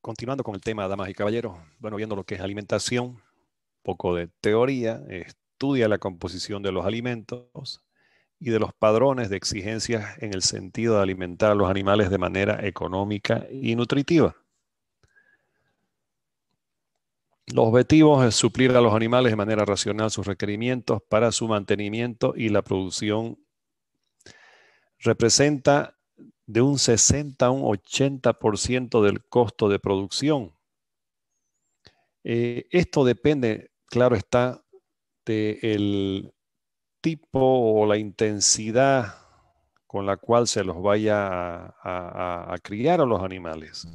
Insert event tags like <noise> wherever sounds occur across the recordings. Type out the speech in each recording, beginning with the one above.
continuando con el tema, damas y caballeros, bueno, viendo lo que es alimentación, poco de teoría, estudia la composición de los alimentos y de los padrones de exigencias en el sentido de alimentar a los animales de manera económica y nutritiva. Los objetivos es suplir a los animales de manera racional sus requerimientos para su mantenimiento y la producción representa de un 60 a un 80% del costo de producción. Eh, esto depende, claro está, del tipo o la intensidad con la cual se los vaya a, criar a los animales.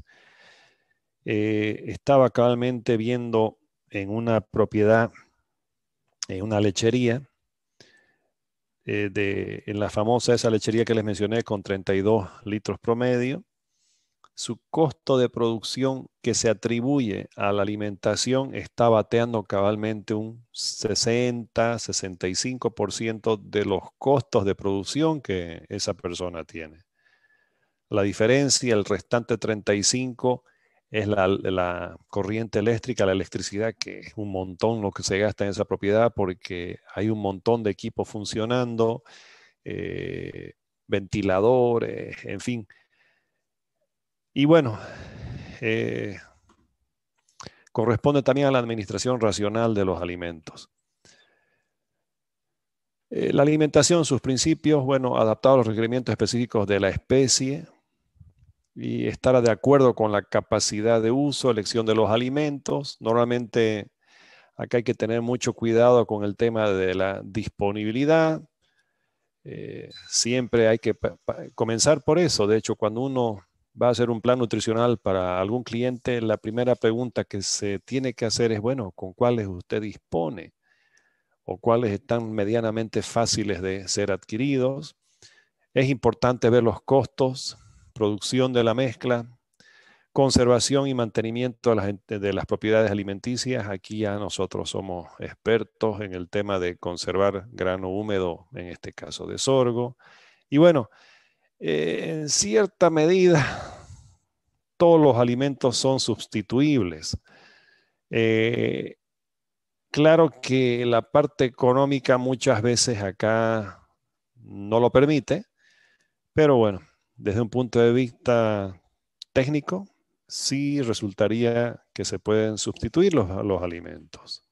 Eh, estaba cabalmente viendo en una propiedad, en una lechería, eh, de, en la famosa esa lechería que les mencioné con 32 litros promedio, su costo de producción que se atribuye a la alimentación está bateando cabalmente un 60, 65% de los costos de producción que esa persona tiene. La diferencia, el restante 35 es la, corriente eléctrica, la electricidad, que es un montón lo que se gasta en esa propiedad porque hay un montón de equipos funcionando, eh, ventiladores, en fin. Y bueno, eh, corresponde también a la administración racional de los alimentos. Eh, la alimentación, sus principios, bueno, adaptados a los requerimientos específicos de la especie, y estar de acuerdo con la capacidad de uso, elección de los alimentos. Normalmente acá hay que tener mucho cuidado con el tema de la disponibilidad. Eh, siempre hay que comenzar por eso. De hecho, cuando uno va a hacer un plan nutricional para algún cliente, la primera pregunta que se tiene que hacer es, bueno, ¿con cuáles usted dispone? ¿O cuáles están medianamente fáciles de ser adquiridos? Es importante ver los costos, producción de la mezcla, conservación y mantenimiento de las, de las, propiedades alimenticias. Aquí ya nosotros somos expertos en el tema de conservar grano húmedo, en este caso de sorgo. Y bueno, eh, en cierta medida, todos los alimentos son sustituibles. Eh, claro que la parte económica muchas veces acá no lo permite, pero bueno, desde un punto de vista técnico, sí resultaría que se pueden sustituir los, alimentos.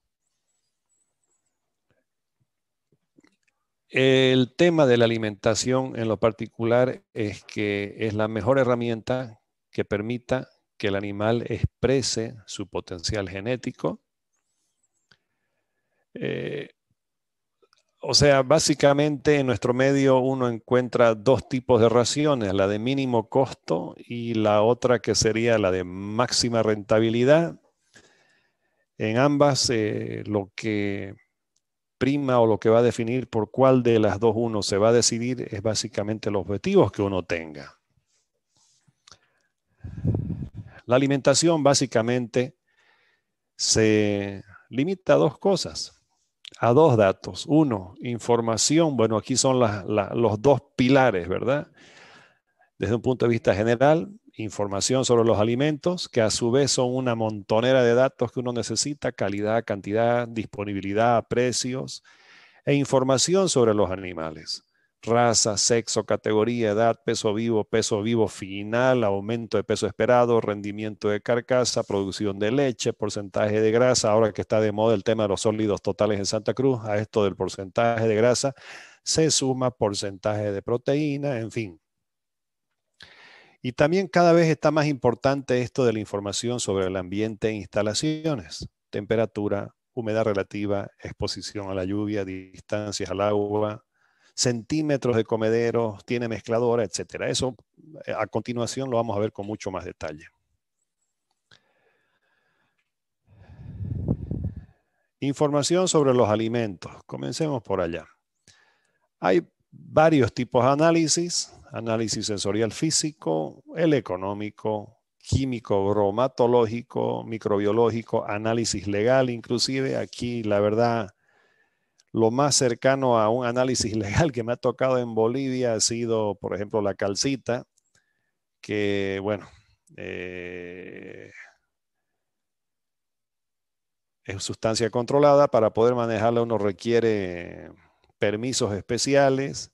El tema de la alimentación en lo particular es que es la mejor herramienta que permita que el animal exprese su potencial genético. Eh, o sea, básicamente en nuestro medio uno encuentra dos tipos de raciones, la de mínimo costo y la otra que sería la de máxima rentabilidad. En ambas, eh, lo que prima o lo que va a definir por cuál de las dos uno se va a decidir es básicamente los objetivos que uno tenga. La alimentación básicamente se limita a dos cosas a dos datos. Uno, información. Bueno, aquí son los dos pilares, ¿verdad? Desde un punto de vista general, información sobre los alimentos, que a su vez son una montonera de datos que uno necesita, calidad, cantidad, disponibilidad, precios, e información sobre los animales raza, sexo, categoría, edad, peso vivo, peso vivo final, aumento de peso esperado, rendimiento de carcasa, producción de leche, porcentaje de grasa, ahora que está de moda el tema de los sólidos totales en Santa Cruz, a esto del porcentaje de grasa se suma porcentaje de proteína, en fin. Y también cada vez está más importante esto de la información sobre el ambiente e instalaciones, temperatura, humedad relativa, exposición a la lluvia, distancias al agua, centímetros de comedero, tiene mezcladora, etcétera. Eso eh, a continuación lo vamos a ver con mucho más detalle. Información sobre los alimentos. Comencemos por allá. Hay varios tipos de análisis. Análisis sensorial físico, el económico, químico, bromatológico, microbiológico, análisis legal inclusive. Aquí la verdad lo más cercano a un análisis <laughs> legal que me ha tocado en Bolivia ha sido, por ejemplo, la calcita, que, bueno, eh, es sustancia controlada. Para poder manejarla uno requiere permisos especiales.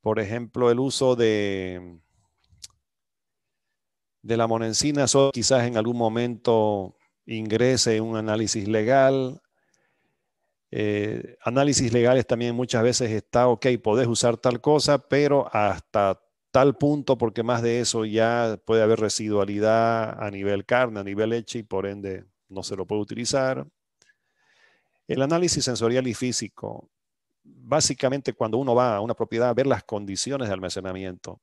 Por ejemplo, el uso de, de la monencina quizás en algún momento ingrese un análisis legal. Eh, análisis legales también muchas veces está, ok, podés usar tal cosa, pero hasta tal punto, porque más de eso ya puede haber residualidad a nivel carne, a nivel leche, y por ende no se lo puede utilizar. El análisis sensorial y físico, básicamente cuando uno va a una propiedad a ver las condiciones de almacenamiento.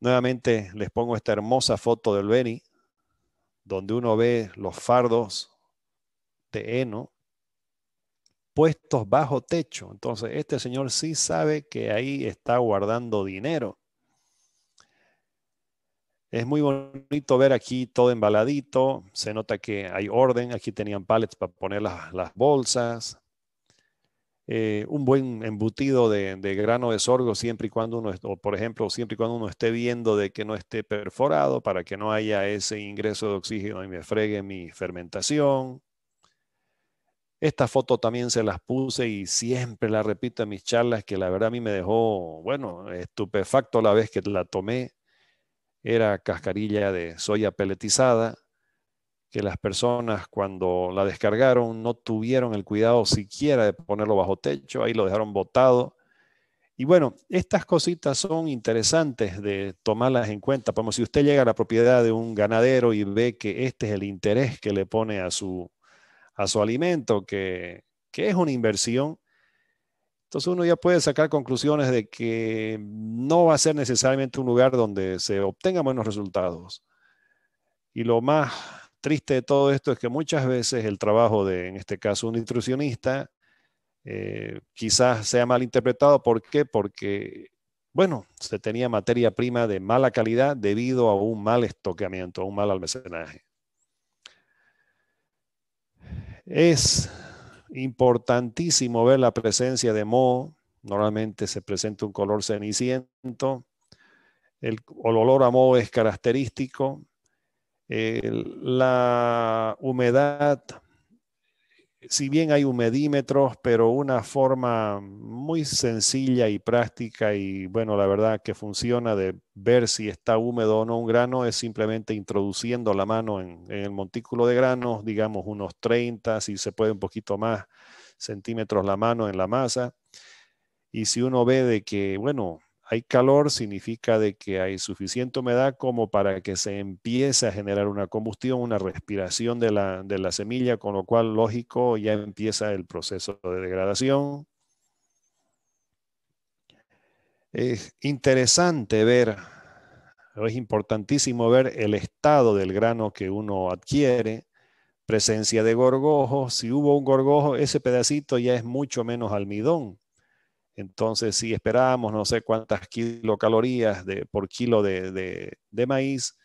Nuevamente les pongo esta hermosa foto del Beni, donde uno ve los fardos de heno puestos bajo techo. Entonces, este señor sí sabe que ahí está guardando dinero. Es muy bonito ver aquí todo embaladito. Se nota que hay orden. Aquí tenían pallets para poner las, bolsas. Eh, un buen embutido de, grano de sorgo siempre y cuando uno, por ejemplo, siempre y cuando uno esté viendo de que no esté perforado para que no haya ese ingreso de oxígeno y me fregue mi fermentación. Esta foto también se las puse y siempre la repito en mis charlas que la verdad a mí me dejó, bueno, estupefacto la vez que la tomé era cascarilla de soya peletizada, que las personas cuando la descargaron no tuvieron el cuidado siquiera de ponerlo bajo techo, ahí lo dejaron botado. Y bueno, estas cositas son interesantes de tomarlas en cuenta. Como si usted llega a la propiedad de un ganadero y ve que este es el interés que le pone a su, a su alimento, que, que es una inversión, entonces uno ya puede sacar conclusiones de que no va a ser necesariamente un lugar donde se obtengan buenos resultados. Y lo más triste de todo esto es que muchas veces el trabajo de, en este caso, un nutricionista, eh, quizás sea mal interpretado. ¿Por qué? Porque, bueno, se tenía materia prima de mala calidad debido a un mal estoqueamiento, a un mal almacenaje. Es Importantísimo ver la presencia de moho. Normalmente se presenta un color ceniciento. El, olor a moho es característico. la humedad, si bien hay humedímetros, pero una forma muy sencilla y práctica y bueno, la verdad que funciona de ver si está húmedo o no un grano es simplemente introduciendo la mano en, el montículo de granos, digamos unos 30, si se puede un poquito más centímetros la mano en la masa. Y si uno ve de que, bueno, hay calor, significa de que hay suficiente humedad como para que se empiece a generar una combustión, una respiración de la, de la semilla, con lo cual, lógico, ya empieza el proceso de degradación. Es interesante ver, es importantísimo ver el estado del grano que uno adquiere, presencia de gorgojo. Si hubo un gorgojo, ese pedacito ya es mucho menos almidón entonces, si esperábamos no sé cuántas kilocalorías por kilo de, maíz,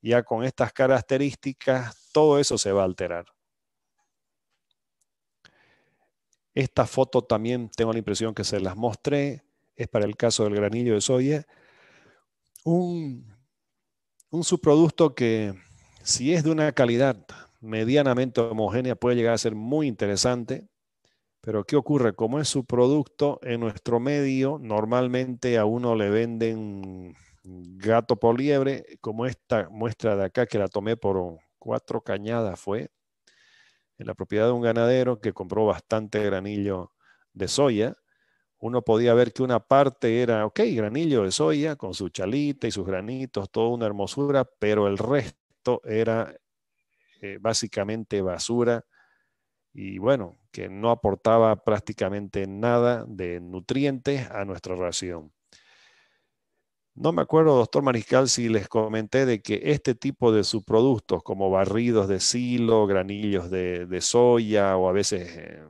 ya con estas características, todo eso se va a alterar. Esta foto también tengo la impresión que se las mostré, es para el caso del granillo de soya. Un subproducto que si es de una calidad medianamente homogénea puede llegar a ser muy interesante pero ¿qué ocurre? Como es su producto en nuestro medio, normalmente a uno le venden gato por liebre, como esta muestra de acá que la tomé por cuatro cañadas fue, en la propiedad de un ganadero que compró bastante granillo de soya. Uno podía ver que una parte era, ok, granillo de soya con su chalita y sus granitos, toda una hermosura, pero el resto era eh, básicamente basura y bueno, que no aportaba prácticamente nada de nutrientes a nuestra ración. No me acuerdo, doctor Mariscal, si les comenté de que este tipo de subproductos, como barridos de silo, granillos de, soya o a veces eh,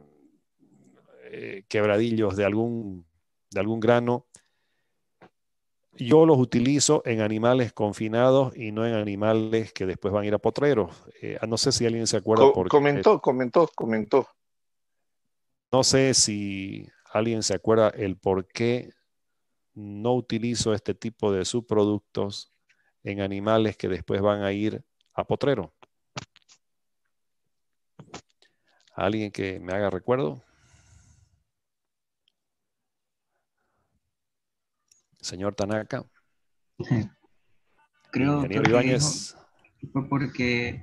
eh, quebradillos de algún, de algún grano, yo los utilizo en animales confinados y no en animales que después van a ir a potreros. Eh, no sé si alguien se acuerda. comentó, comentó, comentó. No sé si alguien se acuerda el por qué no utilizo este tipo de subproductos en animales que después van a ir a potrero. ¿Alguien que me haga recuerdo? Señor Tanaka. <laughs> Creo que fue porque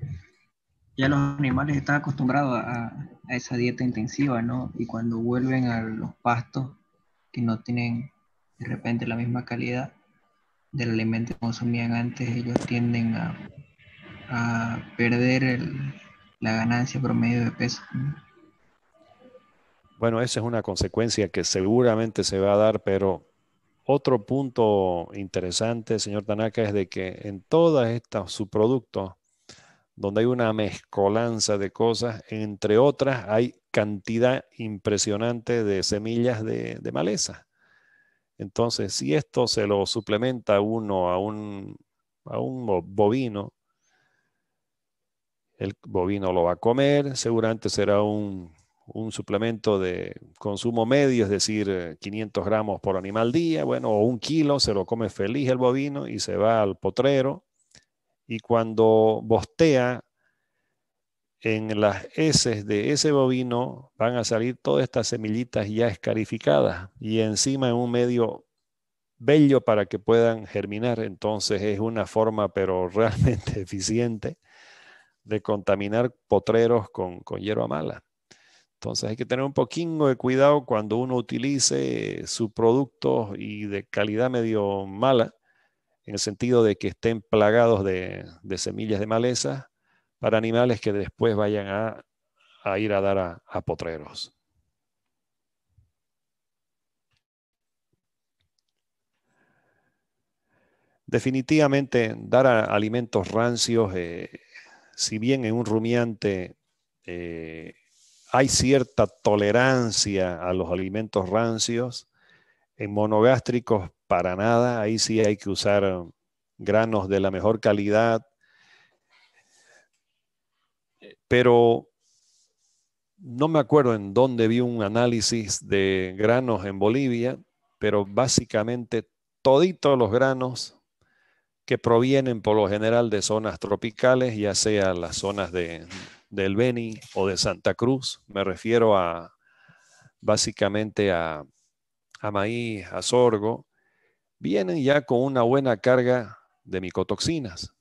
ya los animales están acostumbrados a, esa dieta intensiva, ¿no? Y cuando vuelven a los pastos que no tienen de repente la misma calidad del alimento que consumían antes, ellos tienden a, perder la ganancia promedio de peso. Bueno, esa es una consecuencia que seguramente se va a dar, pero otro punto interesante, señor Tanaka, es de que en todos estos subproductos, donde hay una mezcolanza de cosas, entre otras hay cantidad impresionante de semillas de, maleza. Entonces, si esto se lo suplementa uno a un, a un bovino, el bovino lo va a comer, seguramente será un un suplemento de consumo medio, es decir, 500 gramos por animal día, bueno, o un kilo, se lo come feliz el bovino y se va al potrero. Y cuando bostea en las heces de ese bovino van a salir todas estas semillitas ya escarificadas y encima en un medio bello para que puedan germinar. Entonces es una forma, pero <laughs> realmente eficiente, de contaminar potreros con, con hierba mala. Entonces hay que tener un poquito de cuidado cuando uno utilice sus productos y de calidad medio mala, en el sentido de que estén plagados de, semillas de maleza para animales que después vayan a, ir a dar a, potreros. Definitivamente dar alimentos rancios, eh, si bien en un rumiante eh, hay cierta tolerancia a los alimentos rancios. En monogástricos, para nada. Ahí sí hay que usar granos de la mejor calidad. Pero no me acuerdo en dónde vi un análisis de granos en Bolivia, pero básicamente toditos los granos que provienen por lo general de zonas tropicales, ya sea las zonas de, del Beni o de Santa Cruz. Me refiero a básicamente a, maíz, a sorgo. Vienen ya con una buena carga de micotoxinas.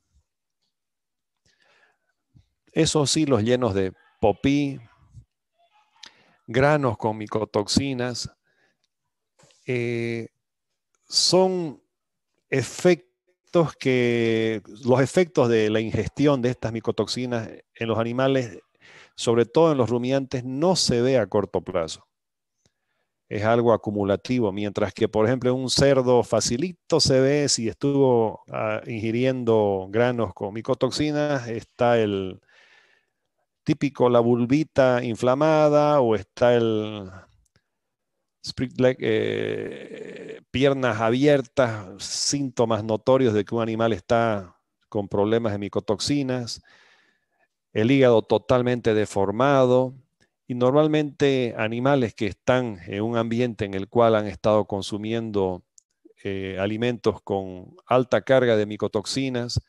Esos sí, los llenos de popí, granos con micotoxinas, eh, son efectos que los efectos de la ingestión de estas micotoxinas en los animales, sobre todo en los rumiantes, no se ve a corto plazo. Es algo acumulativo, mientras que, por ejemplo, un cerdo facilito se ve si estuvo ah, ingiriendo granos con micotoxinas, está el típico la bulbita inflamada o está el eh, piernas abiertas, síntomas notorios de que un animal está con problemas de micotoxinas, el hígado totalmente deformado y normalmente animales que están en un ambiente en el cual han estado consumiendo eh, alimentos con alta carga de micotoxinas,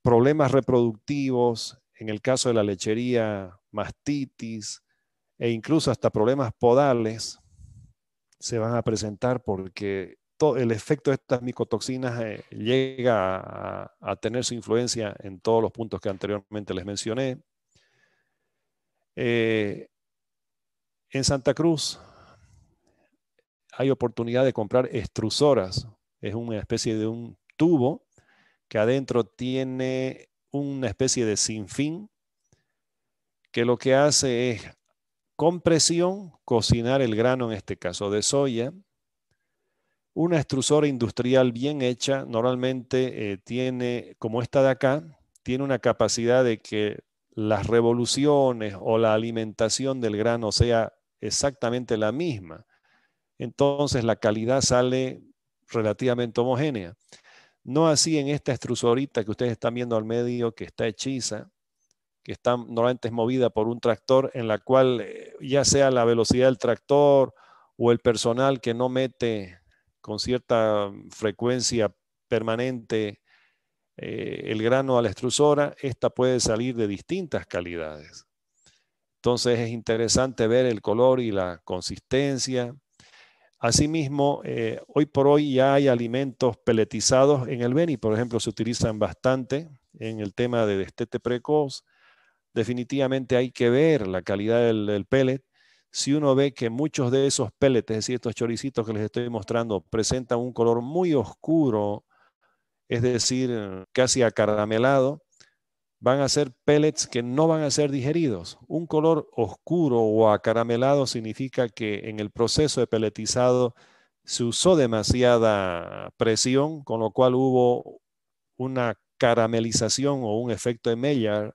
problemas reproductivos, en el caso de la lechería, mastitis e incluso hasta problemas podales, se van a presentar porque todo el efecto de estas micotoxinas eh, llega a, tener su influencia en todos los puntos que anteriormente les mencioné. Eh, en Santa Cruz hay oportunidad de comprar extrusoras. Es una especie de un tubo que adentro tiene una especie de sinfín que lo que hace es con presión cocinar el grano, en este caso de soya. Una extrusora industrial bien hecha normalmente eh, tiene, como esta de acá, tiene una capacidad de que las revoluciones o la alimentación del grano sea exactamente la misma. Entonces la calidad sale relativamente homogénea. No así en esta extrusorita que ustedes están viendo al medio, que está hechiza, que está normalmente es movida por un tractor en la cual eh, ya sea la velocidad del tractor o el personal que no mete con cierta frecuencia permanente eh, el grano a la extrusora, esta puede salir de distintas calidades. Entonces es interesante ver el color y la consistencia. Asimismo, eh, hoy por hoy ya hay alimentos peletizados en el Beni, por ejemplo, se utilizan bastante en el tema de destete precoz. Definitivamente hay que ver la calidad del, pellet. Si uno ve que muchos de esos pellets, es decir, estos choricitos que les estoy mostrando, presentan un color muy oscuro, es decir, casi acaramelado, van a ser pellets que no van a ser digeridos. Un color oscuro o acaramelado significa que en el proceso de pelletizado se usó demasiada presión, con lo cual hubo una caramelización o un efecto de Maillard,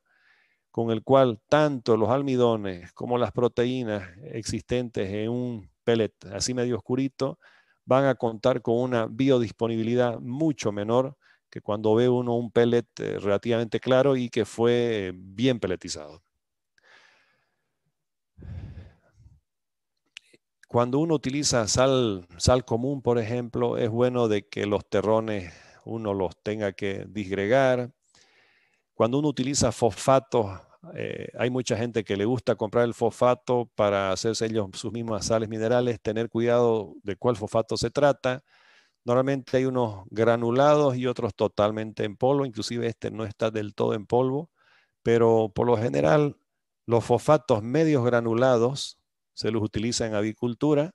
con el cual tanto los almidones como las proteínas existentes en un pellet así medio oscurito van a contar con una biodisponibilidad mucho menor que cuando ve uno un pellet eh, relativamente claro y que fue bien pelletizado. Cuando uno utiliza sal, sal común, por ejemplo, es bueno de que los terrones uno los tenga que disgregar. Cuando uno utiliza fosfatos, eh, hay mucha gente que le gusta comprar el fosfato para hacerse ellos sus mismas sales minerales, tener cuidado de cuál fosfato se trata Normalmente hay unos granulados y otros totalmente en polvo, inclusive este no está del todo en polvo, pero por lo general los fosfatos medios granulados se los utiliza en avicultura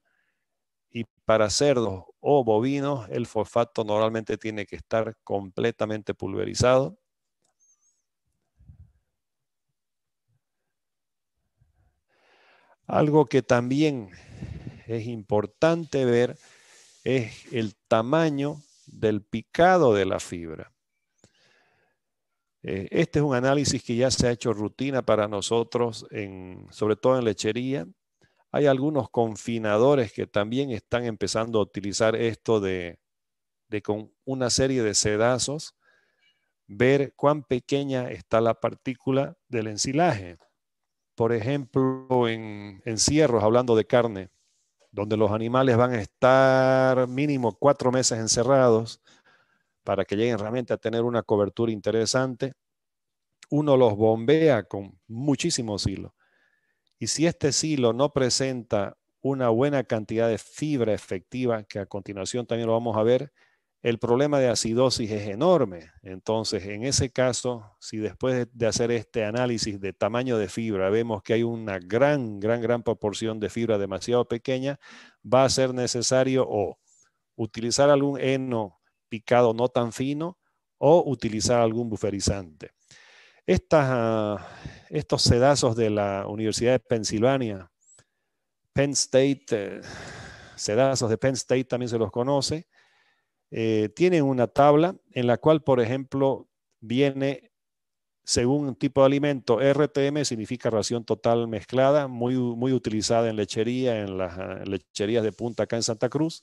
y para cerdos o bovinos el fosfato normalmente tiene que estar completamente pulverizado. Algo que también es importante ver es el tamaño del picado de la fibra. Eh, este es un análisis que ya se ha hecho rutina para nosotros, sobre todo en lechería. Hay algunos confinadores que también están empezando a utilizar esto de, con una serie de sedazos, ver cuán pequeña está la partícula del ensilaje. Por ejemplo, en, en cierros, hablando de carne, donde los animales van a estar mínimo cuatro meses encerrados para que lleguen realmente a tener una cobertura interesante. Uno los bombea con muchísimo silo. Y si este silo no presenta una buena cantidad de fibra efectiva, que a continuación también lo vamos a ver, el problema de acidosis es enorme. Entonces, en ese caso, si después de hacer este análisis de tamaño de fibra vemos que hay una gran, gran, gran proporción de fibra demasiado pequeña, va a ser necesario o utilizar algún heno picado no tan fino o utilizar algún buferizante. Ah, estos sedazos de la Universidad de Pensilvania, Penn State, eh, sedazos de Penn State también se los conoce, eh, tienen una tabla en la cual, por ejemplo, viene según un tipo de alimento, RTM significa ración total mezclada, muy, muy utilizada en lechería, en las ah, lecherías de punta acá en Santa Cruz,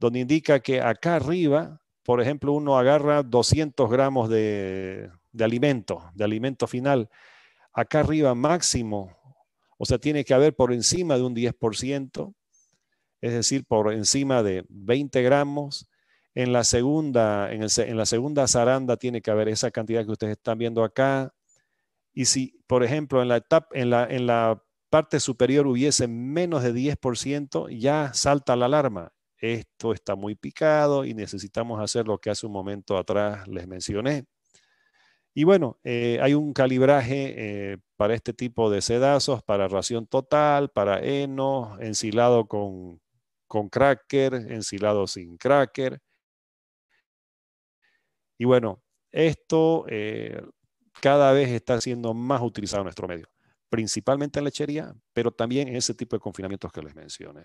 donde indica que acá arriba, por ejemplo, uno agarra 200 gramos de, de alimento, de alimento final. Acá arriba máximo, o sea, tiene que haber por encima de un 10%, es decir, por encima de 20 gramos en la segunda, en, la segunda zaranda tiene que haber esa cantidad que ustedes están viendo acá. Y si, por ejemplo, en la, etapa, en la, en la parte superior hubiese menos de 10%, ya salta la alarma. Esto está muy picado y necesitamos hacer lo que hace un momento atrás les mencioné. Y bueno, eh, hay un calibraje eh, para este tipo de sedazos, para ración total, para heno, ensilado con, con cracker, ensilado sin cracker. Y bueno, esto eh, cada vez está siendo más utilizado en nuestro medio, principalmente en lechería, pero también en ese tipo de confinamientos que les mencioné.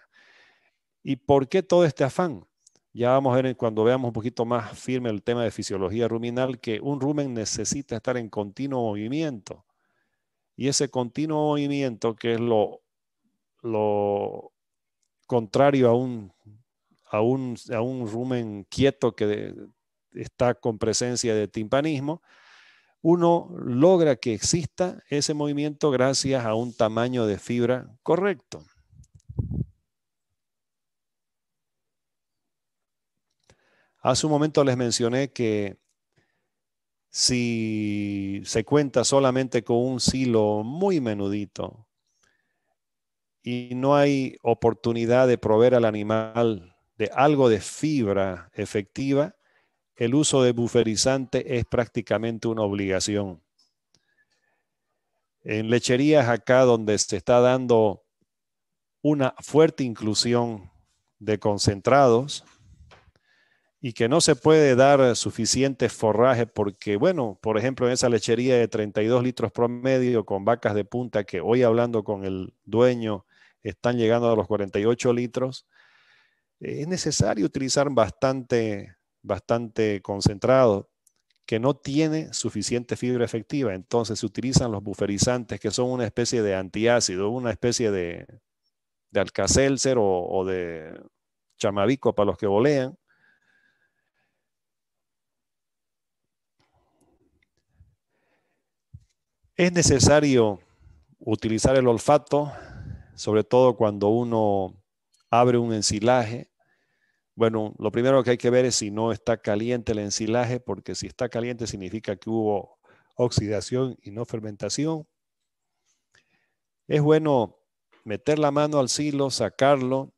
¿Y por qué todo este afán? Ya vamos a ver cuando veamos un poquito más firme el tema de fisiología ruminal, que un rumen necesita estar en continuo movimiento. Y ese continuo movimiento, que es lo, lo contrario a un, a un, a un rumen quieto que está con presencia de timpanismo, uno logra que exista ese movimiento gracias a un tamaño de fibra correcto. Hace un momento les mencioné que si se cuenta solamente con un silo muy menudito y no hay oportunidad de proveer al animal de algo de fibra efectiva, el uso de buferizante es prácticamente una obligación. En lecherías acá donde se está dando una fuerte inclusión de concentrados, y que no se puede dar suficiente forraje porque, bueno, por ejemplo, en esa lechería de 32 litros promedio con vacas de punta que hoy hablando con el dueño están llegando a los 48 litros, es necesario utilizar bastante, bastante concentrado que no tiene suficiente fibra efectiva. Entonces se utilizan los buferizantes que son una especie de antiácido, una especie de, de alcacelser o, o de chamabico para los que volean Es necesario utilizar el olfato, sobre todo cuando uno abre un ensilaje. Bueno, lo primero que hay que ver es si no está caliente el ensilaje, porque si está caliente significa que hubo oxidación y no fermentación. Es bueno meter la mano al silo, sacarlo,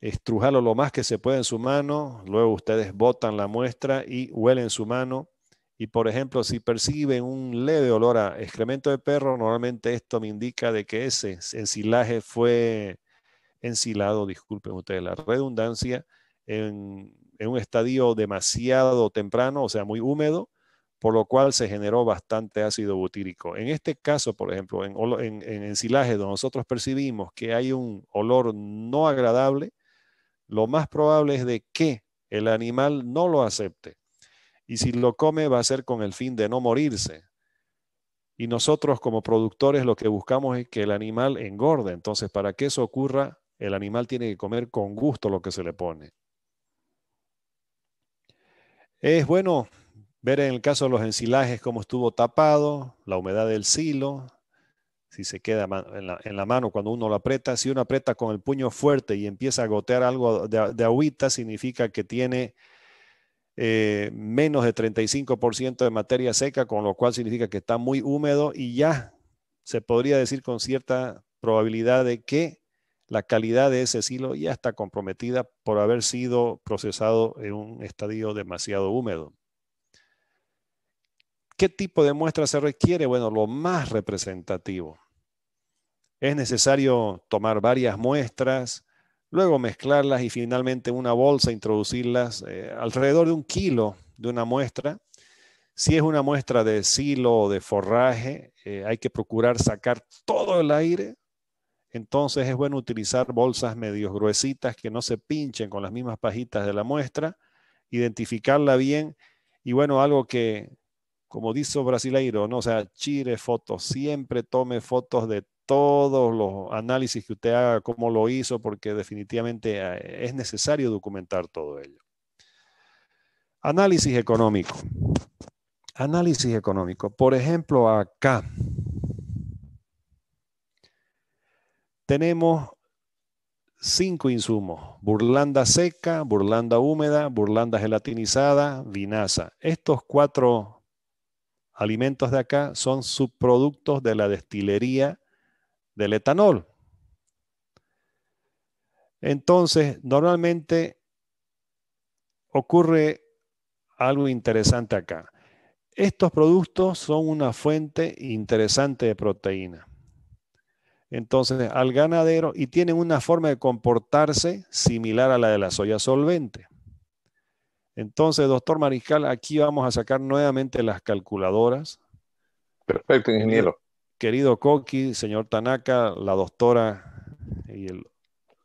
estrujarlo lo más que se puede en su mano, luego ustedes botan la muestra y huelen su mano y por ejemplo, si perciben un leve olor a excremento de perro, normalmente esto me indica de que ese ensilaje fue ensilado, disculpen ustedes la redundancia, en, un estadio demasiado temprano, o sea, muy húmedo, por lo cual se generó bastante ácido butírico. En este caso, por ejemplo, en, en, en ensilaje donde nosotros percibimos que hay un olor no agradable, lo más probable es de que el animal no lo acepte y si lo come va a ser con el fin de no morirse. Y nosotros como productores lo que buscamos es que el animal engorde. Entonces, para que eso ocurra, el animal tiene que comer con gusto lo que se le pone. Es bueno ver en el caso de los ensilajes cómo estuvo tapado, la humedad del silo, si se queda en la, mano cuando uno lo aprieta. Si uno aprieta con el puño fuerte y empieza a gotear algo de, agüita, significa que tiene eh, menos de 35% de materia seca, con lo cual significa que está muy húmedo y ya se podría decir con cierta probabilidad de que la calidad de ese silo ya está comprometida por haber sido procesado en un estadio demasiado húmedo. ¿Qué tipo de muestra se requiere? Bueno, lo más representativo. Es necesario tomar varias muestras, luego mezclarlas y finalmente en una bolsa introducirlas eh, alrededor de un kilo de una muestra. Si es una muestra de silo o de forraje, eh, hay que procurar sacar todo el aire. Entonces es bueno utilizar bolsas medio gruesitas que no se pinchen con las mismas pajitas de la muestra, identificarla bien y bueno, algo que, como dice Brasileiro, ¿no? o sea, chire fotos, siempre tome fotos de todos los análisis que usted haga, cómo lo hizo, porque definitivamente eh, es necesario documentar todo ello. Análisis económico. Análisis económico. Por ejemplo, acá tenemos cinco insumos. Burlanda seca, burlanda húmeda, burlanda gelatinizada, vinaza. Estos cuatro alimentos de acá son subproductos de la destilería del etanol. Entonces, normalmente ocurre algo interesante acá. Estos productos son una fuente interesante de proteína. Entonces, al ganadero y tienen una forma de comportarse similar a la de la soya solvente. Entonces, doctor Mariscal, aquí vamos a sacar nuevamente las calculadoras. Perfecto, ingeniero querido Koki, señor Tanaka, la doctora y el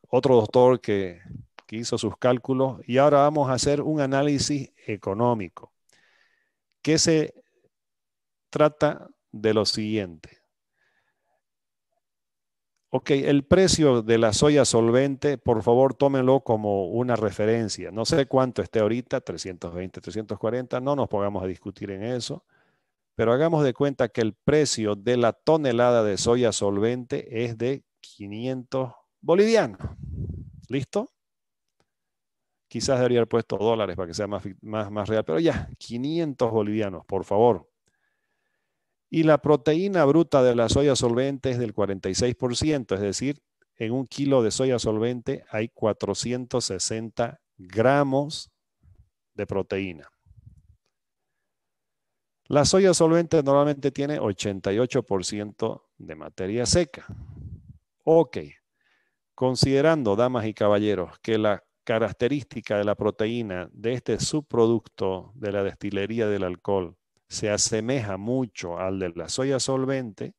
otro doctor que, que hizo sus cálculos. Y ahora vamos a hacer un análisis económico que se trata de lo siguiente. Ok, el precio de la soya solvente, por favor, tómenlo como una referencia. No sé cuánto esté ahorita, 320, 340, no nos pongamos a discutir en eso. Pero hagamos de cuenta que el precio de la tonelada de soya solvente es de 500 bolivianos. ¿Listo? Quizás debería haber puesto dólares para que sea más, más, más real, pero ya, 500 bolivianos, por favor. Y la proteína bruta de la soya solvente es del 46%, es decir, en un kilo de soya solvente hay 460 gramos de proteína. La soya solvente normalmente tiene 88% de materia seca. Ok, considerando, damas y caballeros, que la característica de la proteína de este subproducto de la destilería del alcohol se asemeja mucho al de la soya solvente,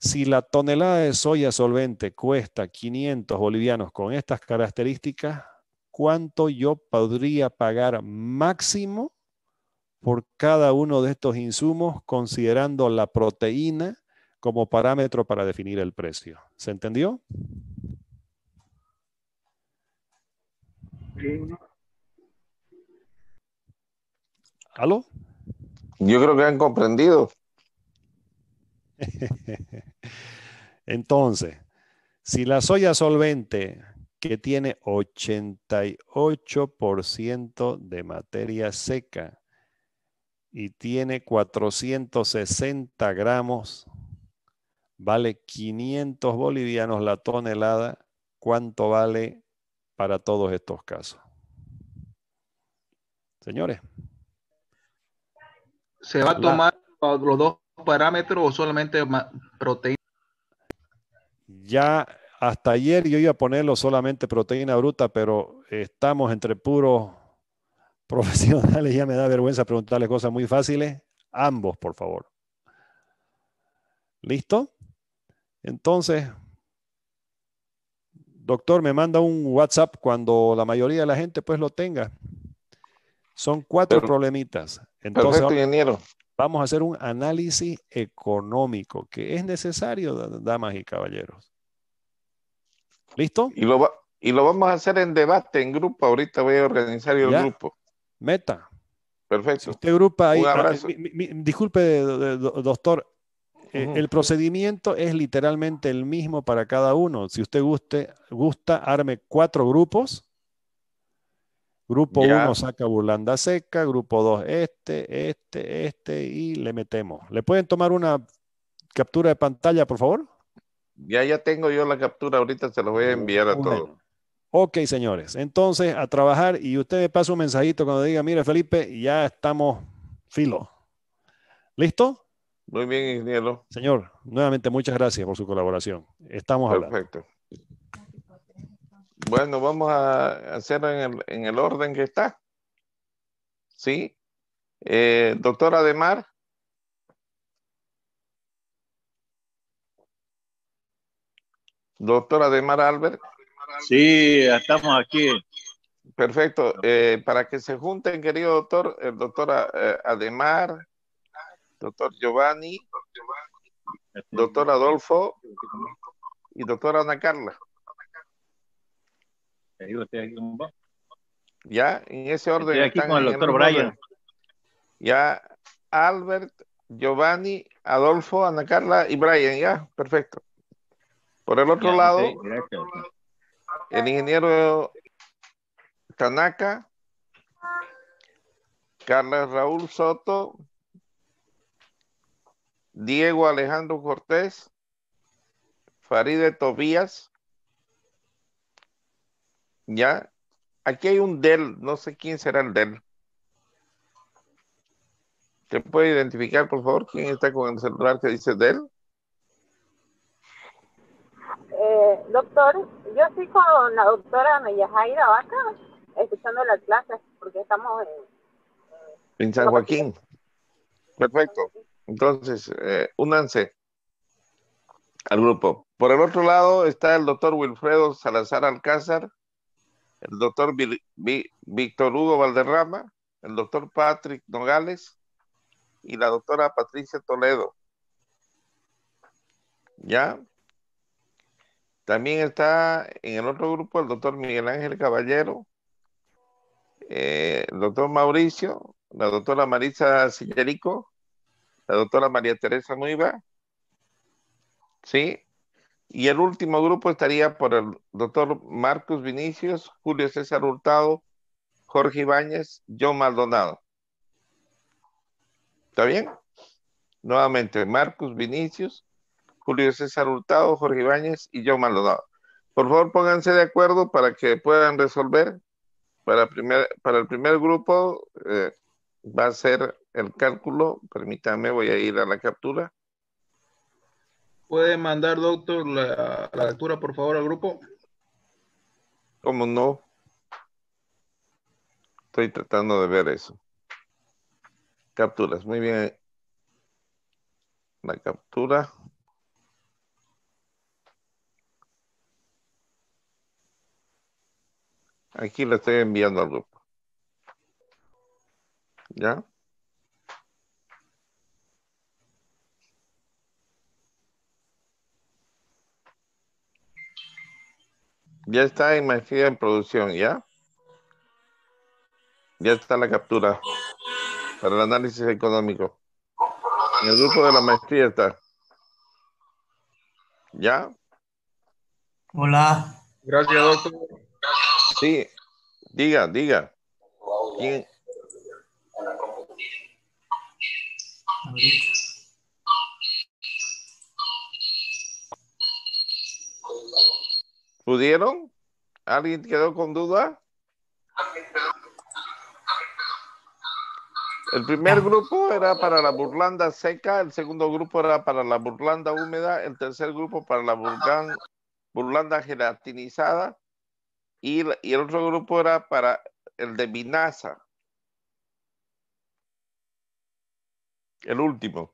si la tonelada de soya solvente cuesta 500 bolivianos con estas características, ¿cuánto yo podría pagar máximo por cada uno de estos insumos considerando la proteína como parámetro para definir el precio? ¿Se entendió? ¿Aló? Yo creo que han comprendido. <laughs> Entonces, si la soya solvente que tiene 88% de materia seca y tiene 460 gramos, vale 500 bolivianos la tonelada, ¿cuánto vale para todos estos casos. Señores. ¿Se va a tomar los dos parámetros o solamente proteína? Ya hasta ayer yo iba a ponerlo solamente proteína bruta, pero estamos entre puros <laughs> profesionales. Ya me da vergüenza preguntarle cosas muy fáciles. Ambos, por favor. ¿Listo? Entonces, doctor, me manda un WhatsApp cuando la mayoría de la gente pues lo tenga. Son cuatro problemitas. Entonces, vamos a hacer un análisis económico que es necesario, damas y caballeros. ¿Listo? Y lo, y lo vamos a hacer en debate, en grupo. Ahorita voy a organizar el grupo. Meta. Perfecto. usted grupa ahí. Ah, disculpe, doctor, eh, el procedimiento es literalmente el mismo para cada uno. Si usted guste, gusta, arme cuatro grupos. Grupo 1 saca burlanda seca, grupo 2 este, este, este y le metemos. ¿Le pueden tomar una captura de pantalla, por favor? Ya, ya tengo yo la captura, ahorita se lo voy a enviar a todos. Ok, señores. Entonces, a trabajar y usted me pasa un mensajito cuando diga, mire, Felipe, ya estamos filo. ¿Listo? Muy bien, ingeniero. Señor, nuevamente muchas gracias por su colaboración. Estamos Perfecto. Bueno, vamos a hacerlo en el, orden que está. ¿Sí? Eh, doctora Ademar. Doctora Ademar Albert. Sí, estamos aquí. Perfecto. Eh, para que se junten, querido doctor, el doctora eh, Ademar, doctor Giovanni, doctor Adolfo y doctora Ana Carla. Ya, en ese orden. Estoy aquí con el doctor Brian. Ya, Albert, Giovanni, Adolfo, Ana Carla y Brian, ya, perfecto. Por el otro lado, el ingeniero Tanaka, Carlos Raúl Soto, Diego Alejandro Cortés, Faride Tobías. Ya, aquí hay un Dell, no sé quién será el Dell. ¿Se puede identificar, por favor, quién está con el celular que dice Dell? Eh, doctor, yo estoy con la doctora Meyajaira Vaca, escuchando las clases, porque estamos en... En San Joaquín. Perfecto. Entonces, eh, únanse al grupo. Por el otro lado está el doctor Wilfredo Salazar Alcázar, el doctor Víctor Hugo Valderrama, el doctor Patrick Nogales y la doctora Patricia Toledo. ¿Ya? También está en el otro grupo el doctor Miguel Ángel Caballero, eh, el doctor Mauricio, la doctora Marisa Sillerico, la doctora María Teresa Nuiva, ¿sí? Y el último grupo estaría por el doctor Marcos Vinicius, Julio César Hurtado, Jorge Ibáñez, John Maldonado. ¿Está bien? Nuevamente, Marcos Vinicius, Julio César Hurtado, Jorge Ibáñez y John Maldonado. Por favor, pónganse de acuerdo para que puedan resolver. Para, el primer grupo eh, va a ser el cálculo. Permítanme, voy a ir a la captura. ¿Puede mandar, doctor, la, la lectura, por favor, al grupo? ¿Cómo no? Estoy tratando de ver eso. Capturas, muy bien. La captura. Aquí la estoy enviando al grupo. ¿Ya? Ya está en maestría en producción, ¿ya? Ya está la captura para el análisis económico. En el grupo de la maestría está. ¿Ya? Hola. Gracias, doctor. Sí, diga, diga. ¿Quién? ¿Pudieron? ¿Alguien quedó con duda? El primer grupo era para la burlanda seca, el segundo grupo era para la burlanda húmeda, el tercer grupo para la burlanda, burlanda gelatinizada y, y el otro grupo era para el de vinaza. El último.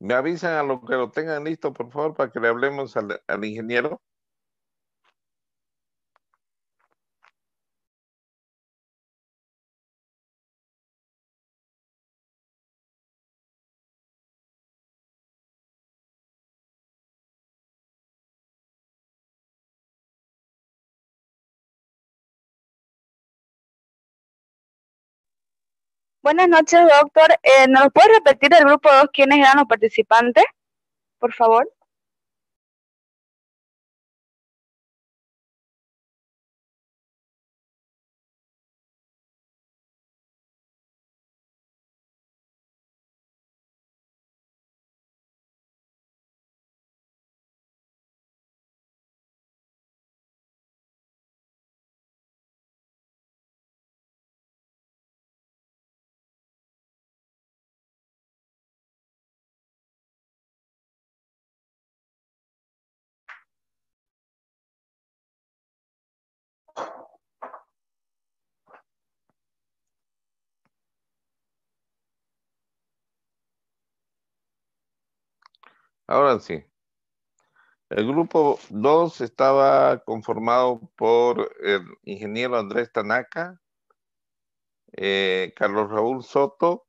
Me avisan a lo que lo tengan listo, por favor, para que le hablemos al, al ingeniero. Buenas noches, doctor. Eh, ¿Nos puede repetir el grupo 2 quiénes eran los participantes? Por favor. Ahora sí. El grupo 2 estaba conformado por el ingeniero Andrés Tanaka, eh, Carlos Raúl Soto,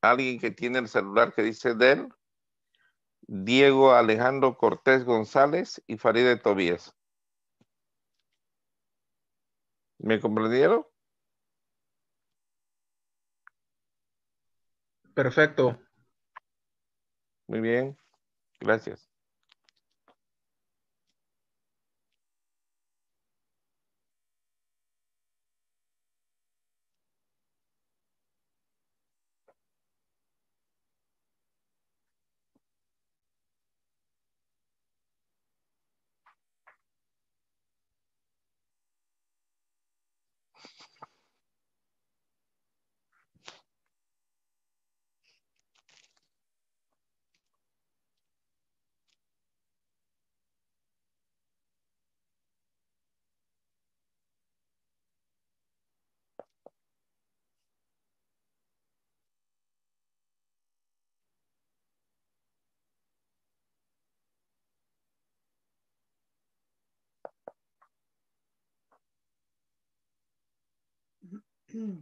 alguien que tiene el celular que dice Dell, Diego Alejandro Cortés González y Faride Tobías. ¿Me comprendieron? Perfecto. Muy bien. Gracias. Hmm.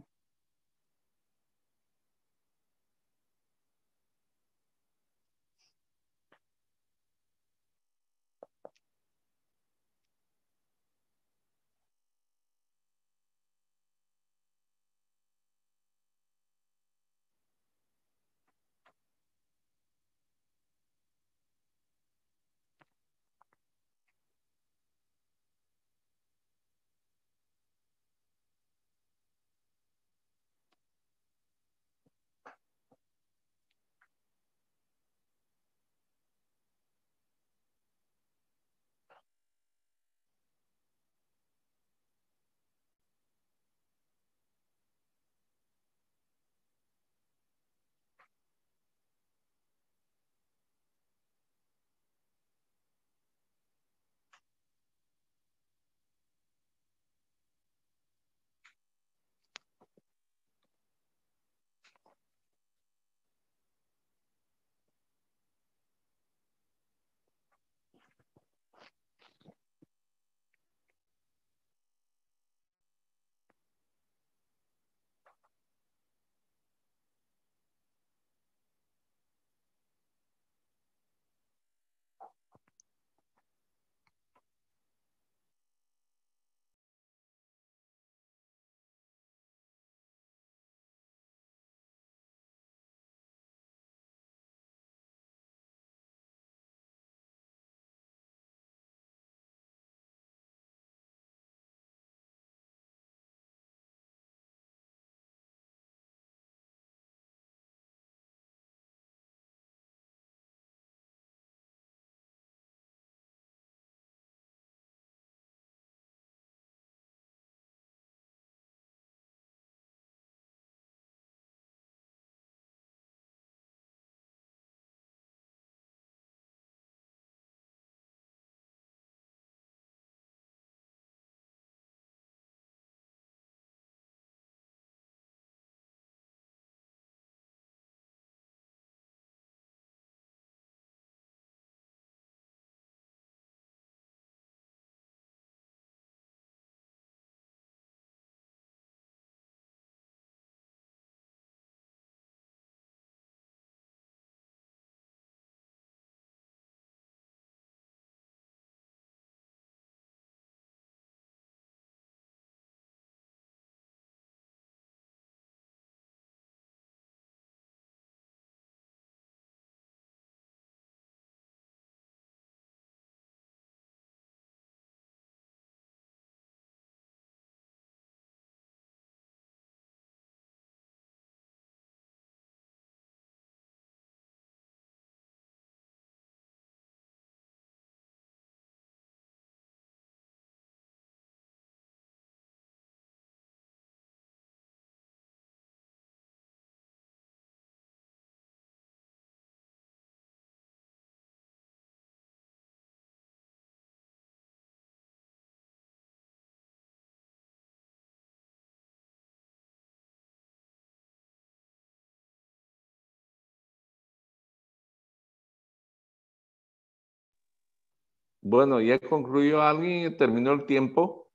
Bueno, ¿ya concluyó alguien? ¿Terminó el tiempo?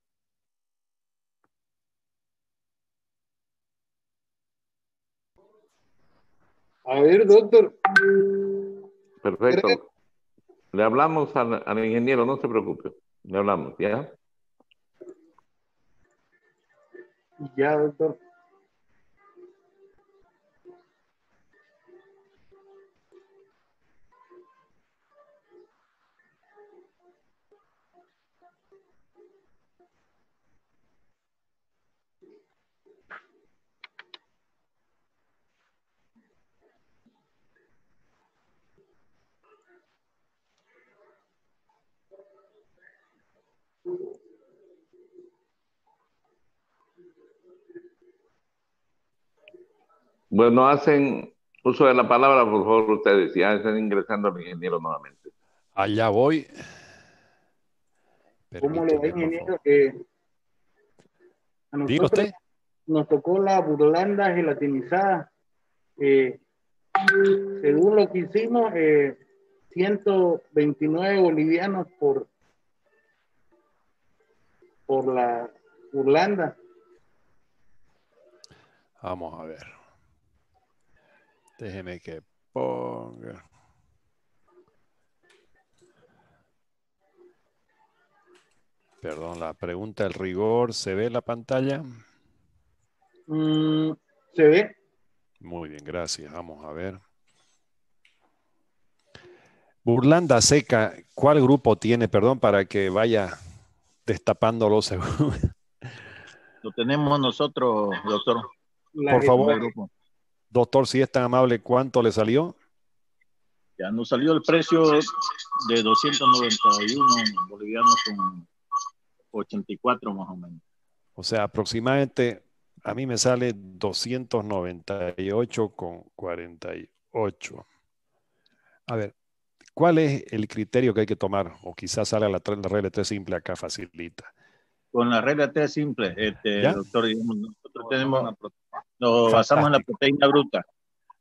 A ver, doctor. Perfecto. Le hablamos al, al ingeniero, no se preocupe. Le hablamos, ¿ya? Ya, doctor. Bueno, hacen uso de la palabra, por favor, ustedes. Ya están ingresando al ingeniero nuevamente. Allá voy. ¿Cómo le va, ingeniero? Eh, a nosotros usted. nos tocó la burlanda gelatinizada. Eh, según lo que hicimos, eh, 129 bolivianos por, por la burlanda. Vamos a ver. Déjeme que ponga. Perdón, la pregunta del rigor, ¿se ve la pantalla? Mm, ¿Se ve? Muy bien, gracias. Vamos a ver. Burlanda Seca, ¿cuál grupo tiene? Perdón, para que vaya destapándolo según. Lo tenemos nosotros, doctor. La Por favor, doctor, si es tan amable, ¿cuánto le salió? Ya nos salió el precio de 291 bolivianos con 84 más o menos. O sea, aproximadamente a mí me sale 298 con 48. A ver, ¿cuál es el criterio que hay que tomar? O quizás sale la, la regla 3 simple acá facilita. Con la regla T simple, este, doctor, digamos, nosotros tenemos, nos basamos en la proteína bruta.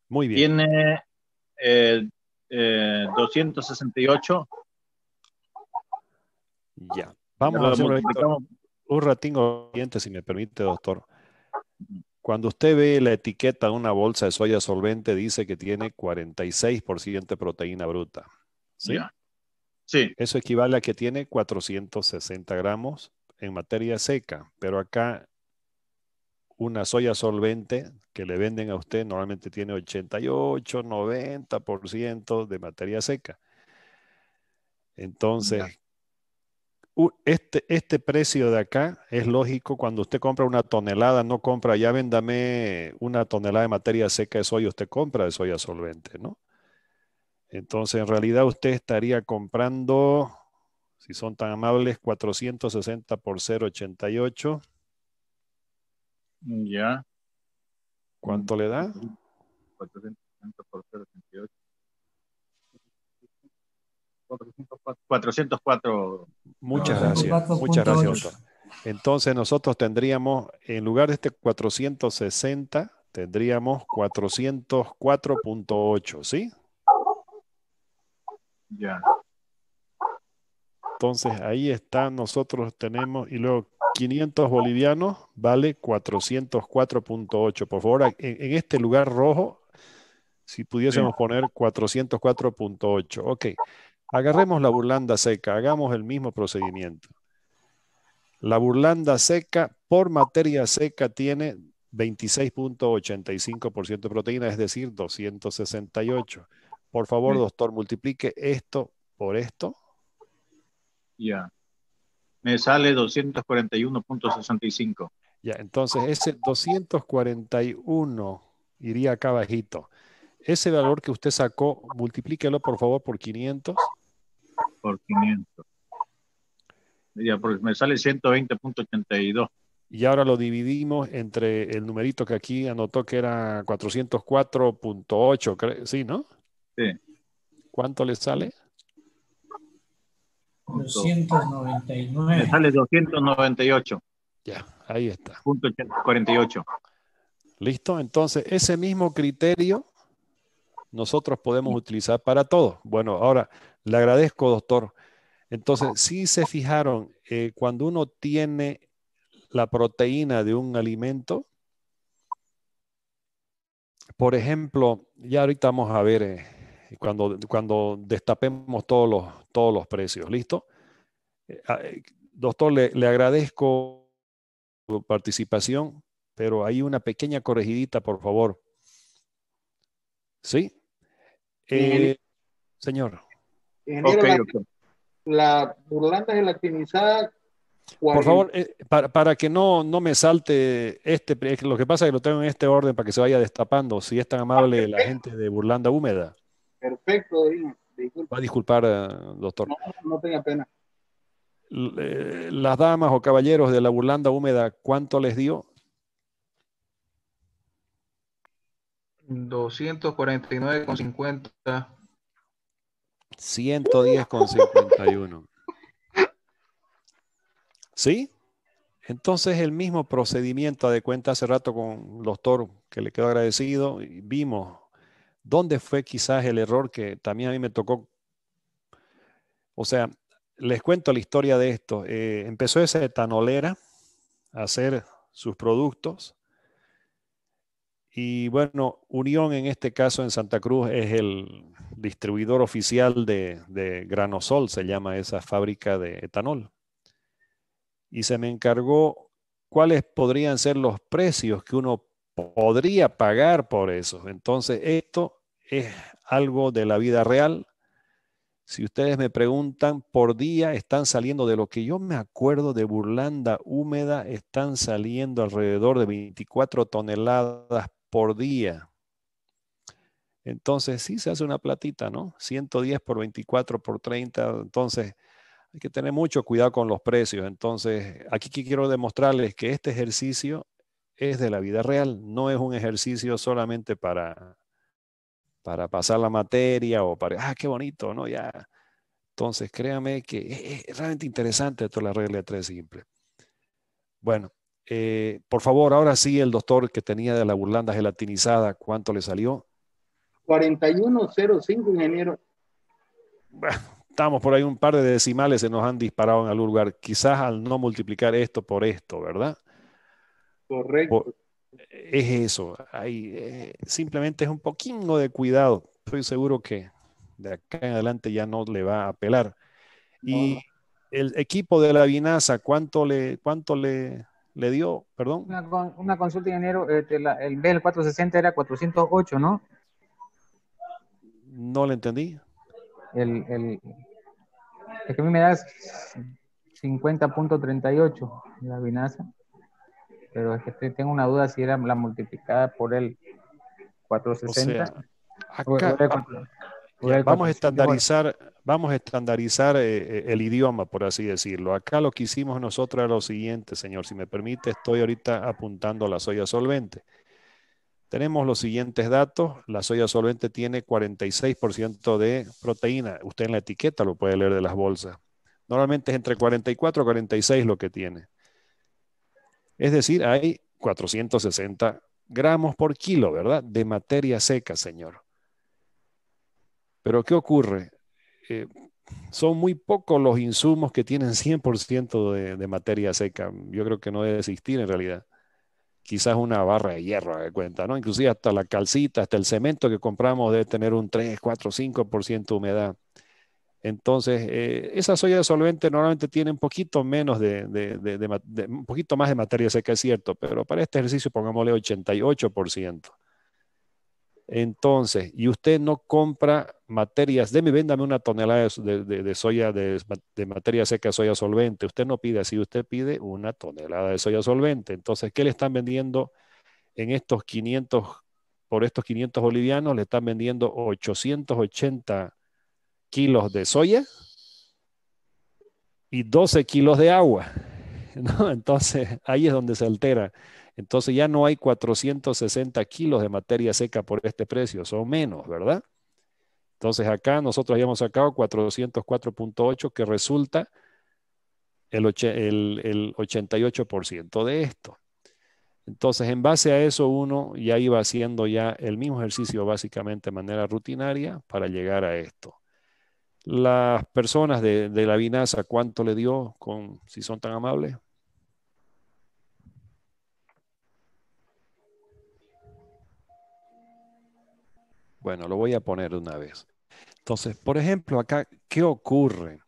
Muy bien. Tiene eh, eh, 268. Ya. Vamos Lo a hacer un ratito- un siguiente, si me permite, doctor. Cuando usted ve la etiqueta de una bolsa de soya solvente, dice que tiene 46% de proteína bruta. ¿Sí? Sí, Eso equivale a que tiene 460 gramos en materia seca, pero acá una soya solvente que le venden a usted normalmente tiene 88, 90% de materia seca. Entonces, este, este precio de acá es lógico cuando usted compra una tonelada, no compra, ya véndame una tonelada de materia seca de soya, usted compra de soya solvente, ¿no? Entonces, en realidad usted estaría comprando, si son tan amables, 460 por 0,88. Ya. ¿Cuánto le da? 460 por 0,88. 404. 404. Muchas No, gracias. 4.8. Muchas gracias, doctor. Entonces nosotros tendríamos, en lugar de este 460, tendríamos 404.8, ¿sí? Ya. Entonces ahí está, nosotros tenemos, y luego 500 bolivianos vale 404.8. Por favor, en, en este lugar rojo, si pudiésemos poner 404.8. Ok, agarremos la burlanda seca, hagamos el mismo procedimiento. La burlanda seca por materia seca tiene 26.85% de proteína, es decir, 268. Por favor, Sí. doctor, multiplique esto por esto. Ya. Me sale 241.65. Ya, entonces ese 241 iría acá abajito. Ese valor que usted sacó, multiplíquelo por favor por 500. por 500. Ya, porque me sale 120.82. Y ahora lo dividimos entre el numerito que aquí anotó que era 404.8, cre- ¿sí, no? Sí. ¿Cuánto le sale? Me 299. sale 298.48. Ya, ahí está. ¿Listo? Entonces, ese mismo criterio nosotros podemos utilizar para todo. Bueno, ahora le agradezco, doctor. Entonces, si se fijaron, eh, cuando uno tiene la proteína de un alimento, por ejemplo, ya ahorita vamos a ver eh, cuando, cuando destapemos todos los, todos los precios, ¿listo? Eh, ah, eh, doctor, le, le agradezco su participación, pero hay una pequeña corregidita, por favor. ¿Sí? Eh, señor, Ingeniero, Ok, la, burlanda gelatinizada. por favor, eh, para, para que no, no me salte este, lo que pasa es que lo tengo en este orden para que se vaya destapando, si es tan amable la gente de Burlanda Húmeda. Perfecto, Dino. Disculpa, Va a disculpar, eh, doctor. no, no tenga pena. Eh, Las damas o caballeros de la Burlanda Húmeda, ¿cuánto les dio? 249,50. 110,51. ¿Sí? Entonces el mismo procedimiento de cuenta hace rato con el doctor que le quedó agradecido y vimos dónde fue quizás el error que también a mí me tocó. O sea, les cuento la historia de esto. Eh, empezó esa etanolera a hacer sus productos Y bueno, Unión en este caso en Santa Cruz es el distribuidor oficial de, de Granosol, se llama esa fábrica de etanol. Y se me encargó cuáles podrían ser los precios que uno podría pagar por eso. Entonces, esto es algo de la vida real. Si ustedes me preguntan, por día están saliendo de lo que yo me acuerdo de Burlanda húmeda, están saliendo alrededor de 24 toneladas por día. Entonces, sí se hace una platita, ¿no? 110 por 24 por 30. Entonces, hay que tener mucho cuidado con los precios. Entonces, aquí quiero demostrarles que este ejercicio es de la vida real, no es un ejercicio solamente para, para pasar la materia o para, ah, qué bonito, ¿no? Ya. Entonces, créame que es, realmente interesante esto, la regla de tres simple. Bueno, eh, por favor, ahora sí, el doctor que tenía de la burlanda gelatinizada, ¿cuánto le salió? 4105, ingeniero. Bueno, estamos por ahí un par de decimales se nos han disparado en algún lugar. Quizás al no multiplicar esto por esto, ¿verdad? Correcto. es eso. Hay, eh, simplemente es un poquito de cuidado. Estoy seguro que de acá en adelante ya no le va a apelar. Y el equipo de la Vinaza, ¿cuánto le, cuánto le, le dio? Perdón. Una, una consulta, ingeniero. Este, el BEL 460 era 408, ¿no? No le entendí. El, el, es que a mí me das 50.38 la Vinaza pero es que tengo una duda si era la multiplicada por el 460. vamos a estandarizar, vamos a estandarizar eh, eh, el idioma, por así decirlo. Acá lo que hicimos nosotros era lo siguiente, señor. Si me permite, estoy ahorita apuntando la soya solvente. Tenemos los siguientes datos. La soya solvente tiene 46% de proteína. Usted en la etiqueta lo puede leer de las bolsas. Normalmente es entre 44 y 46 lo que tiene. Es decir, hay 460 gramos por kilo, ¿verdad? De materia seca, señor. Pero ¿qué ocurre? Eh, son muy pocos los insumos que tienen 100% de, de, materia seca. Yo creo que no debe existir en realidad. Quizás una barra de hierro, de cuenta, ¿no? Inclusive hasta la calcita, hasta el cemento que compramos debe tener un 3, 4, 5% de humedad. Entonces, eh, esa soya solvente normalmente tiene un poquito menos de, un poquito más de materia seca, es cierto, pero para este ejercicio pongámosle 88%. Entonces, y usted no compra materias, déme, véndame una tonelada de, soya, de, materia seca, soya solvente. Usted no pide así, usted pide una tonelada de soya solvente. Entonces, ¿qué le están vendiendo en estos 500, por estos 500 bolivianos? Le están vendiendo 880 kilos de soya y 12 kilos de agua. <laughs> Entonces, ahí es donde se altera. Entonces ya no hay 460 kilos de materia seca por este precio, son menos, ¿verdad? Entonces acá nosotros habíamos sacado 404.8 que resulta el, el 88% de esto. Entonces, en base a eso, uno ya iba haciendo ya el mismo ejercicio básicamente de manera rutinaria para llegar a esto las personas de, la Vinaza, ¿cuánto le dio con, si son tan amables? Bueno, lo voy a poner una vez. Entonces, por ejemplo, acá, ¿qué ocurre?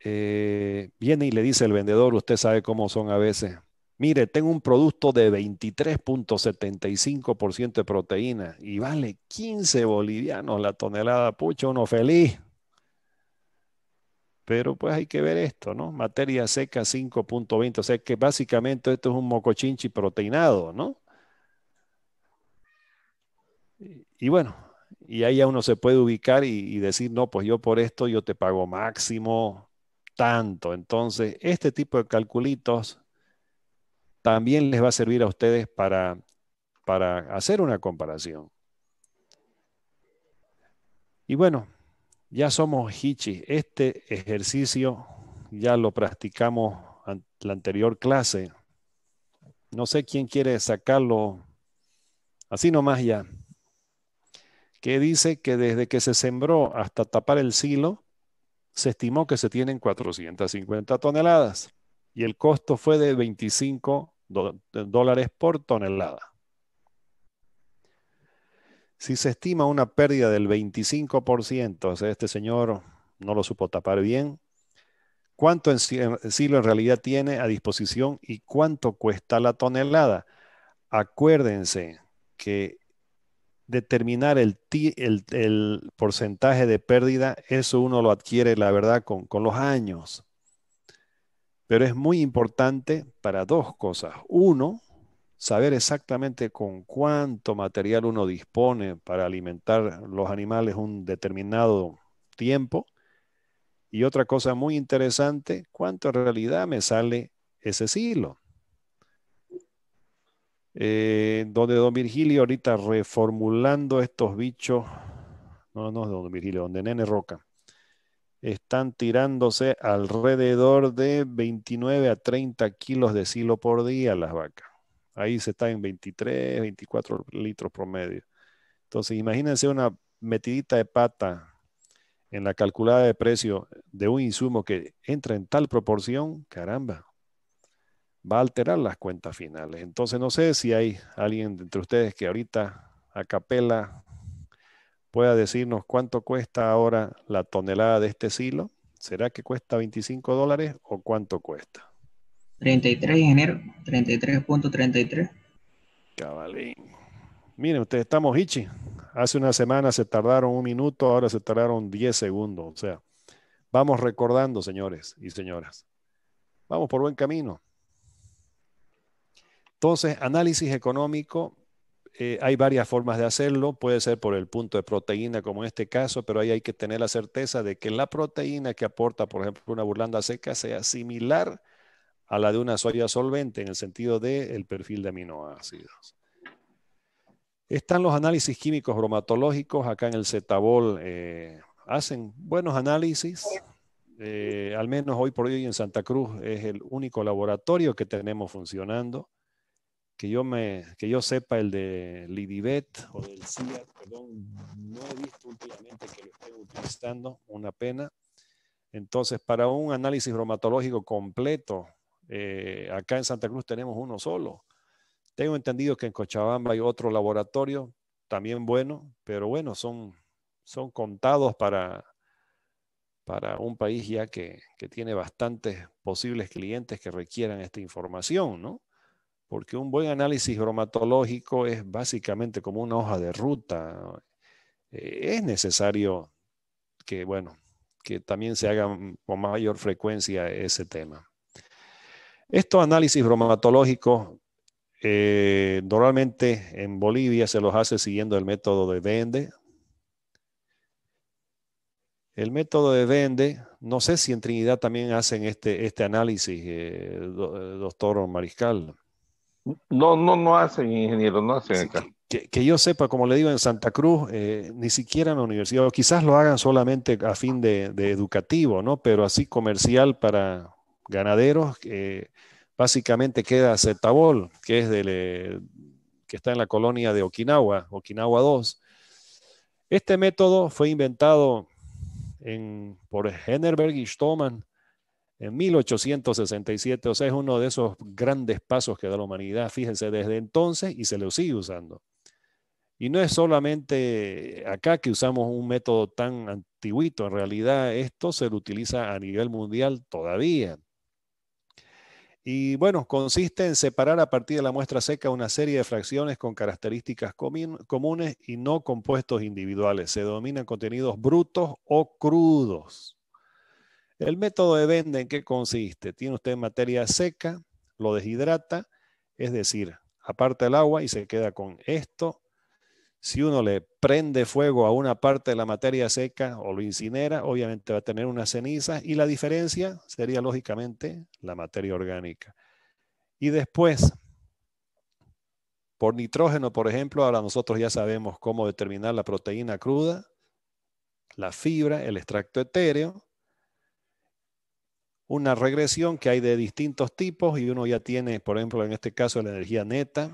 Eh, viene y le dice el vendedor, usted sabe cómo son a veces, Mire, tengo un producto de 23.75% de proteína y vale 15 bolivianos la tonelada. Pucha, uno feliz. Pero pues hay que ver esto, ¿no? Materia seca 5.20, o sea que básicamente esto es un mocochinchi proteinado, ¿no? Y, bueno, y ahí ya uno se puede ubicar y, y decir, no, pues yo por esto yo te pago máximo tanto. Entonces, este tipo de calculitos también les va a servir a ustedes para, para hacer una comparación. Y bueno, ya somos Hichi. Este ejercicio ya lo practicamos en la anterior clase. No sé quién quiere sacarlo así nomás ya. Que dice que desde que se sembró hasta tapar el silo, se estimó que se tienen 450 toneladas y el costo fue de 25 dólares por tonelada. Si se estima una pérdida del 25%, o sea, este señor no lo supo tapar bien, ¿cuánto en silo en realidad tiene a disposición y cuánto cuesta la tonelada? Acuérdense que determinar el, porcentaje de pérdida, eso uno lo adquiere, la verdad, con, con los años. Pero es muy importante para dos cosas. Uno, saber exactamente con cuánto material uno dispone para alimentar los animales un determinado tiempo. Y otra cosa muy interesante, cuánto en realidad me sale ese silo. Eh, donde Don Virgilio ahorita reformulando estos bichos, no, no Don Virgilio, donde Nene Roca, están tirándose alrededor de 29 a 30 kilos de silo por día las vacas. Ahí se está en 23, 24 litros promedio. Entonces, imagínense una metidita de pata en la calculada de precio de un insumo que entra en tal proporción, caramba, va a alterar las cuentas finales. Entonces, no sé si hay alguien entre ustedes que ahorita a capela pueda decirnos cuánto cuesta ahora la tonelada de este silo. ¿Será que cuesta 25 dólares o cuánto cuesta? 33 ingeniero, 33.33. Cabalín. Miren, ustedes estamos hichi. Hace una semana se tardaron un minuto, ahora se tardaron 10 segundos. O sea, vamos recordando, señores y señoras. Vamos por buen camino. Entonces, análisis económico, eh, hay varias formas de hacerlo. Puede ser por el punto de proteína, como en este caso, pero ahí hay que tener la certeza de que la proteína que aporta, por ejemplo, una burlanda seca sea similar a la de una soya solvente en el sentido del perfil de aminoácidos. Están los análisis químicos bromatológicos, acá en el Cetabol eh, hacen buenos análisis, eh, al menos hoy por hoy en Santa Cruz es el único laboratorio que tenemos funcionando. Que yo, me, que yo sepa el de Lidibet o del CIAT, perdón, no he visto últimamente que lo estén utilizando, una pena. Entonces, para un análisis bromatológico completo, eh, acá en Santa Cruz tenemos uno solo. Tengo entendido que en Cochabamba hay otro laboratorio, también bueno, pero bueno, son, son contados para, para un país ya que, que, tiene bastantes posibles clientes que requieran esta información, ¿no? Porque un buen análisis bromatológico es básicamente como una hoja de ruta. Eh, es necesario que, bueno, que también se haga con mayor frecuencia ese tema. Estos análisis bromatológicos eh, normalmente en Bolivia se los hace siguiendo el método de Vende. El método de Vende, no sé si en Trinidad también hacen este, este análisis, eh, doctor Mariscal. No, no, no hacen, ingeniero, no hacen acá. Que, yo sepa, como le digo, en Santa Cruz, eh, ni siquiera en la universidad, o quizás lo hagan solamente a fin de, de educativo, ¿no? Pero así comercial para, ganaderos, que básicamente queda Cetabol, que es del, que está en la colonia de Okinawa, Okinawa 2. Este método fue inventado por Hennerberg y Stoman en 1867, o sea, es uno de esos grandes pasos que da la humanidad, fíjense, desde entonces y se lo sigue usando. Y no es solamente acá que usamos un método tan antiguito, en realidad esto se lo utiliza a nivel mundial todavía. Y bueno, consiste en separar a partir de la muestra seca una serie de fracciones con características comunes y no compuestos individuales. Se denominan contenidos brutos o crudos. El método de vende en qué consiste? Tiene usted materia seca, lo deshidrata, es decir, aparte el agua y se queda con esto si uno le prende fuego a una parte de la materia seca o lo incinera, obviamente va a tener una ceniza y la diferencia sería lógicamente la materia orgánica. Y después, por nitrógeno, por ejemplo, ahora nosotros ya sabemos cómo determinar la proteína cruda, la fibra, el extracto etéreo, una regresión que hay de distintos tipos y uno ya tiene, por ejemplo, en este caso la energía neta,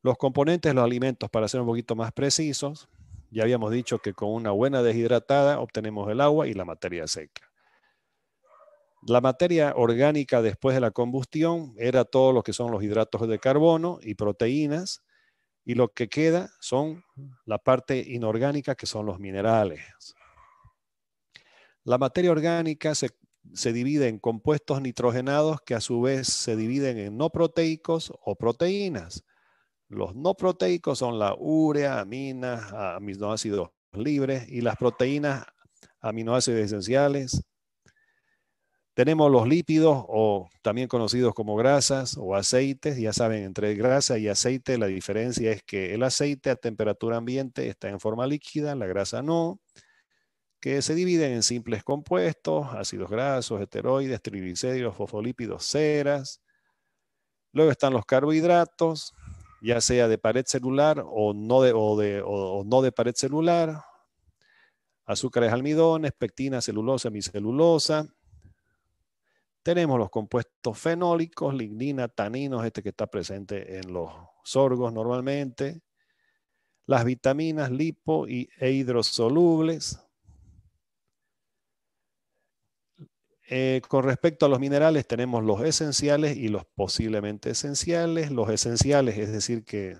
los componentes los alimentos, para ser un poquito más precisos, ya habíamos dicho que con una buena deshidratada obtenemos el agua y la materia seca. La materia orgánica después de la combustión era todo lo que son los hidratos de carbono y proteínas, y lo que queda son la parte inorgánica que son los minerales. La materia orgánica se, se divide en compuestos nitrogenados que a su vez se dividen en no proteicos o proteínas. Los no proteicos son la urea, aminas, aminoácidos libres y las proteínas, aminoácidos esenciales, tenemos los lípidos o también conocidos como grasas o aceites. Ya saben, entre grasa y aceite la diferencia es que el aceite a temperatura ambiente está en forma líquida, la grasa no, que se dividen en simples compuestos, ácidos grasos, esteroides, triglicéridos, fosfolípidos, ceras. Luego están los carbohidratos, ya sea de pared celular o no de, o no de pared celular, azúcares almidones, pectina, celulosa, micelulosa tenemos los compuestos fenólicos, lignina, taninos, este que está presente en los sorgos normalmente. Las vitaminas lipo y, e hidrosolubles. Eh, con respecto a los minerales, tenemos los esenciales y los posiblemente esenciales. Los esenciales, es decir, que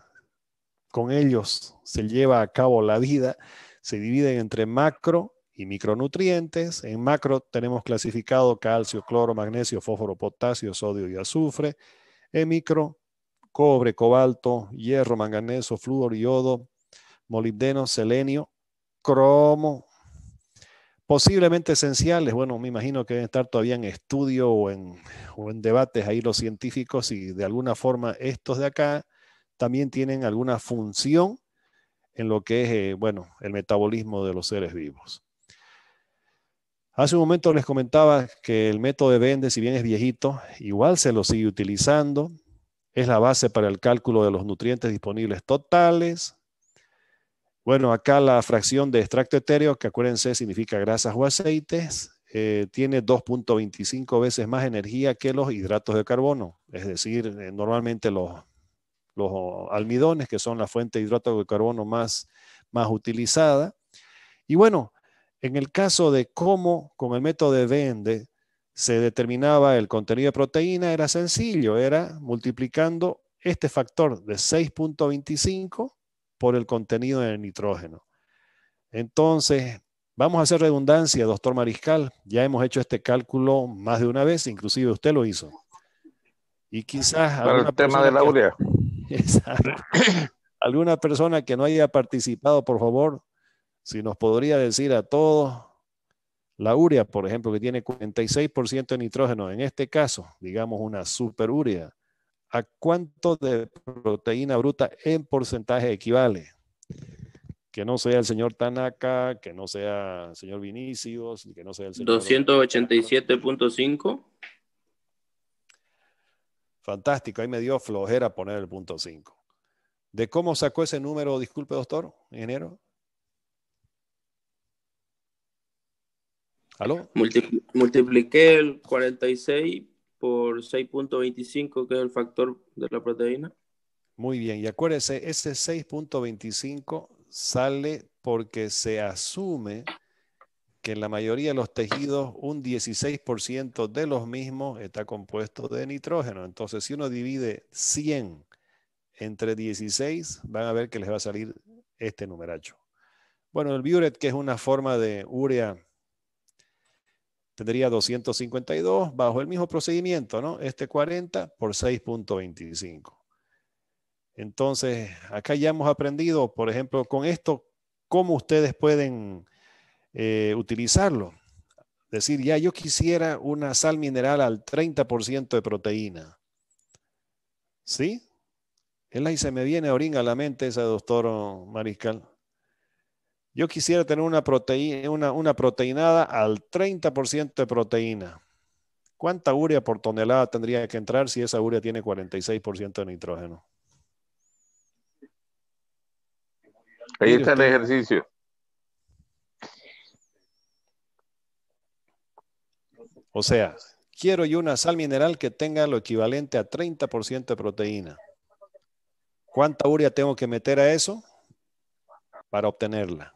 con ellos se lleva a cabo la vida, se dividen entre macro y micronutrientes. En macro tenemos clasificado calcio, cloro, magnesio, fósforo, potasio, sodio y azufre. En micro, cobre, cobalto, hierro, manganeso, flúor, yodo, molibdeno, selenio, cromo. Posiblemente esenciales, bueno, me imagino que deben estar todavía en estudio o en, o en debates ahí los científicos y de alguna forma estos de acá también tienen alguna función en lo que es, eh, bueno, el metabolismo de los seres vivos. Hace un momento les comentaba que el método de Vende, si bien es viejito, igual se lo sigue utilizando. Es la base para el cálculo de los nutrientes disponibles totales. Bueno, acá la fracción de extracto etéreo, que acuérdense significa grasas o aceites, eh, tiene 2.25 veces más energía que los hidratos de carbono. Es decir, eh, normalmente los, los almidones, que son la fuente de hidratos de carbono más, más utilizada. Y bueno, en el caso de cómo con el método de Vende se determinaba el contenido de proteína, era sencillo, era multiplicando este factor de 6.25 por el contenido de nitrógeno. Entonces, vamos a hacer redundancia, doctor Mariscal. Ya hemos hecho este cálculo más de una vez, inclusive usted lo hizo. Y quizás... Para el tema de la urea. <laughs> Exacto. Alguna persona que no haya participado, por favor, si nos podría decir a todos, la urea, por ejemplo, que tiene 46% de nitrógeno, en este caso, digamos una superurea, ¿a cuánto de proteína bruta en porcentaje equivale? Que no sea el señor Tanaka, que no sea el señor Vinicius, que no sea el señor... 287.5. Fantástico, ahí me dio flojera poner el punto 5. ¿De cómo sacó ese número, disculpe, doctor, ingeniero? ¿Aló? multipliqué el 46 por 6.25, que es el factor de la proteína. Muy bien, y acuérdese, ese 6.25 sale porque se asume que en la mayoría de los tejidos un 16% de los mismos está compuesto de nitrógeno. Entonces, si uno divide 100 entre 16, van a ver que les va a salir este numeracho. Bueno, el Buret, que es una forma de urea tendría 252 bajo el mismo procedimiento, ¿no? Este 40 por 6.25. Entonces, acá ya hemos aprendido, por ejemplo, con esto, cómo ustedes pueden eh, utilizarlo. Decir, ya yo quisiera una sal mineral al 30% de proteína. ¿Sí? Es ahí se me viene ahorita a la mente ese doctor Mariscal. Yo quisiera tener una, proteína, una, proteinada al 30% de proteína. ¿Cuánta urea por tonelada tendría que entrar si esa urea tiene 46% de nitrógeno? Ahí está el ejercicio. O sea, quiero yo una sal mineral que tenga lo equivalente a 30% de proteína. ¿Cuánta urea tengo que meter a eso para obtenerla?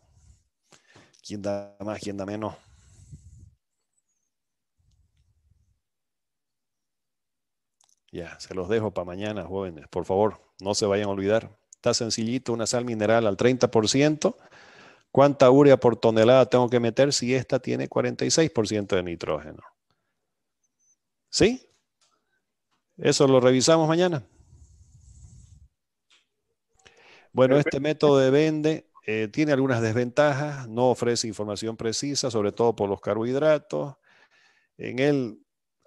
¿Quién da más, quién da menos? Ya, se los dejo para mañana, jóvenes. Por favor, no se vayan a olvidar. Está sencillito, una sal mineral al 30%. ¿Cuánta urea por tonelada tengo que meter si esta tiene 46% de nitrógeno? ¿Sí? Eso lo revisamos mañana. Bueno, este método de vende eh, tiene algunas desventajas, no ofrece información precisa, sobre todo por los carbohidratos. En él,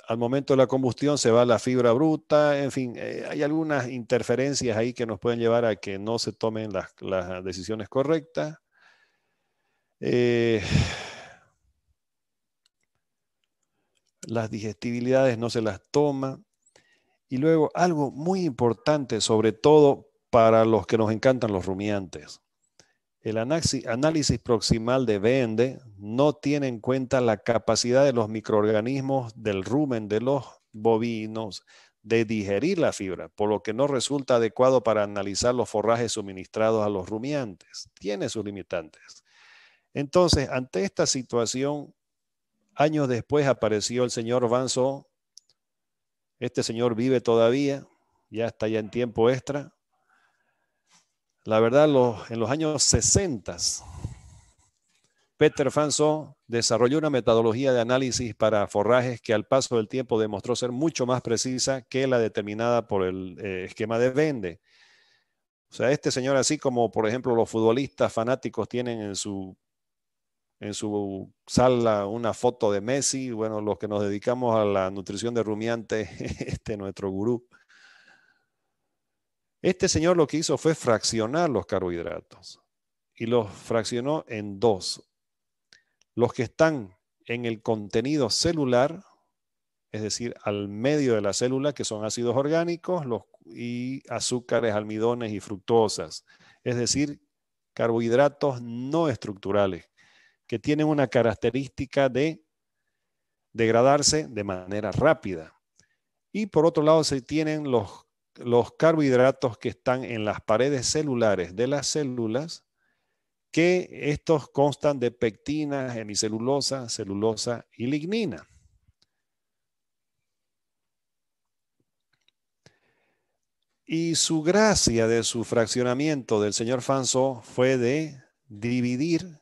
al momento de la combustión, se va la fibra bruta. En fin, eh, hay algunas interferencias ahí que nos pueden llevar a que no se tomen las, decisiones correctas. Eh, las digestibilidades no se las toma. Y luego algo muy importante, sobre todo para los que nos encantan los rumiantes. El análisis proximal de Bende no tiene en cuenta la capacidad de los microorganismos del rumen de los bovinos de digerir la fibra, por lo que no resulta adecuado para analizar los forrajes suministrados a los rumiantes. Tiene sus limitantes. Entonces, ante esta situación, años después apareció el señor Vanzo. Este señor vive todavía, ya está ya en tiempo extra. La verdad, en los años 60, Peter Fanso desarrolló una metodología de análisis para forrajes que al paso del tiempo demostró ser mucho más precisa que la determinada por el eh, esquema de Vende. O sea, este señor, así como por ejemplo los futbolistas fanáticos tienen en su en su sala una foto de Messi. Bueno, los que nos dedicamos a la nutrición de rumiantes, <laughs> este nuestro gurú. Este señor lo que hizo fue fraccionar los carbohidratos y los fraccionó en dos. Los que están en el contenido celular, es decir, al medio de la célula, que son ácidos orgánicos los, y azúcares, almidones y fructosas, es decir, carbohidratos no estructurales que tienen una característica de degradarse de manera rápida. Y por otro lado se tienen los, los carbohidratos que están en las paredes celulares de las células, que estos constan de pectina, hemicelulosa, celulosa y lignina. Y su gracia de su fraccionamiento del señor Fanso fue de dividir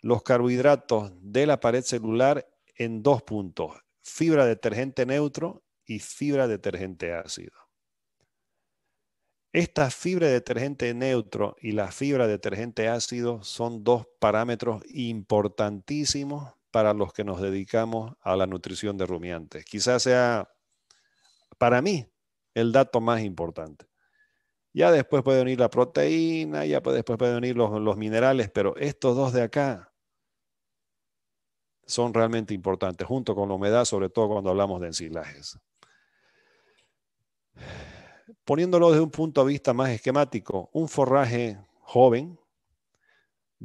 los carbohidratos de la pared celular en dos puntos, fibra detergente neutro y fibra detergente ácido. Esta fibra detergente neutro y la fibra detergente ácido son dos parámetros importantísimos para los que nos dedicamos a la nutrición de rumiantes. Quizás sea para mí el dato más importante. Ya después puede venir la proteína, ya después pueden venir los, los minerales, pero estos dos de acá son realmente importantes, junto con la humedad, sobre todo cuando hablamos de ensilajes. Poniéndolo desde un punto de vista más esquemático, un forraje joven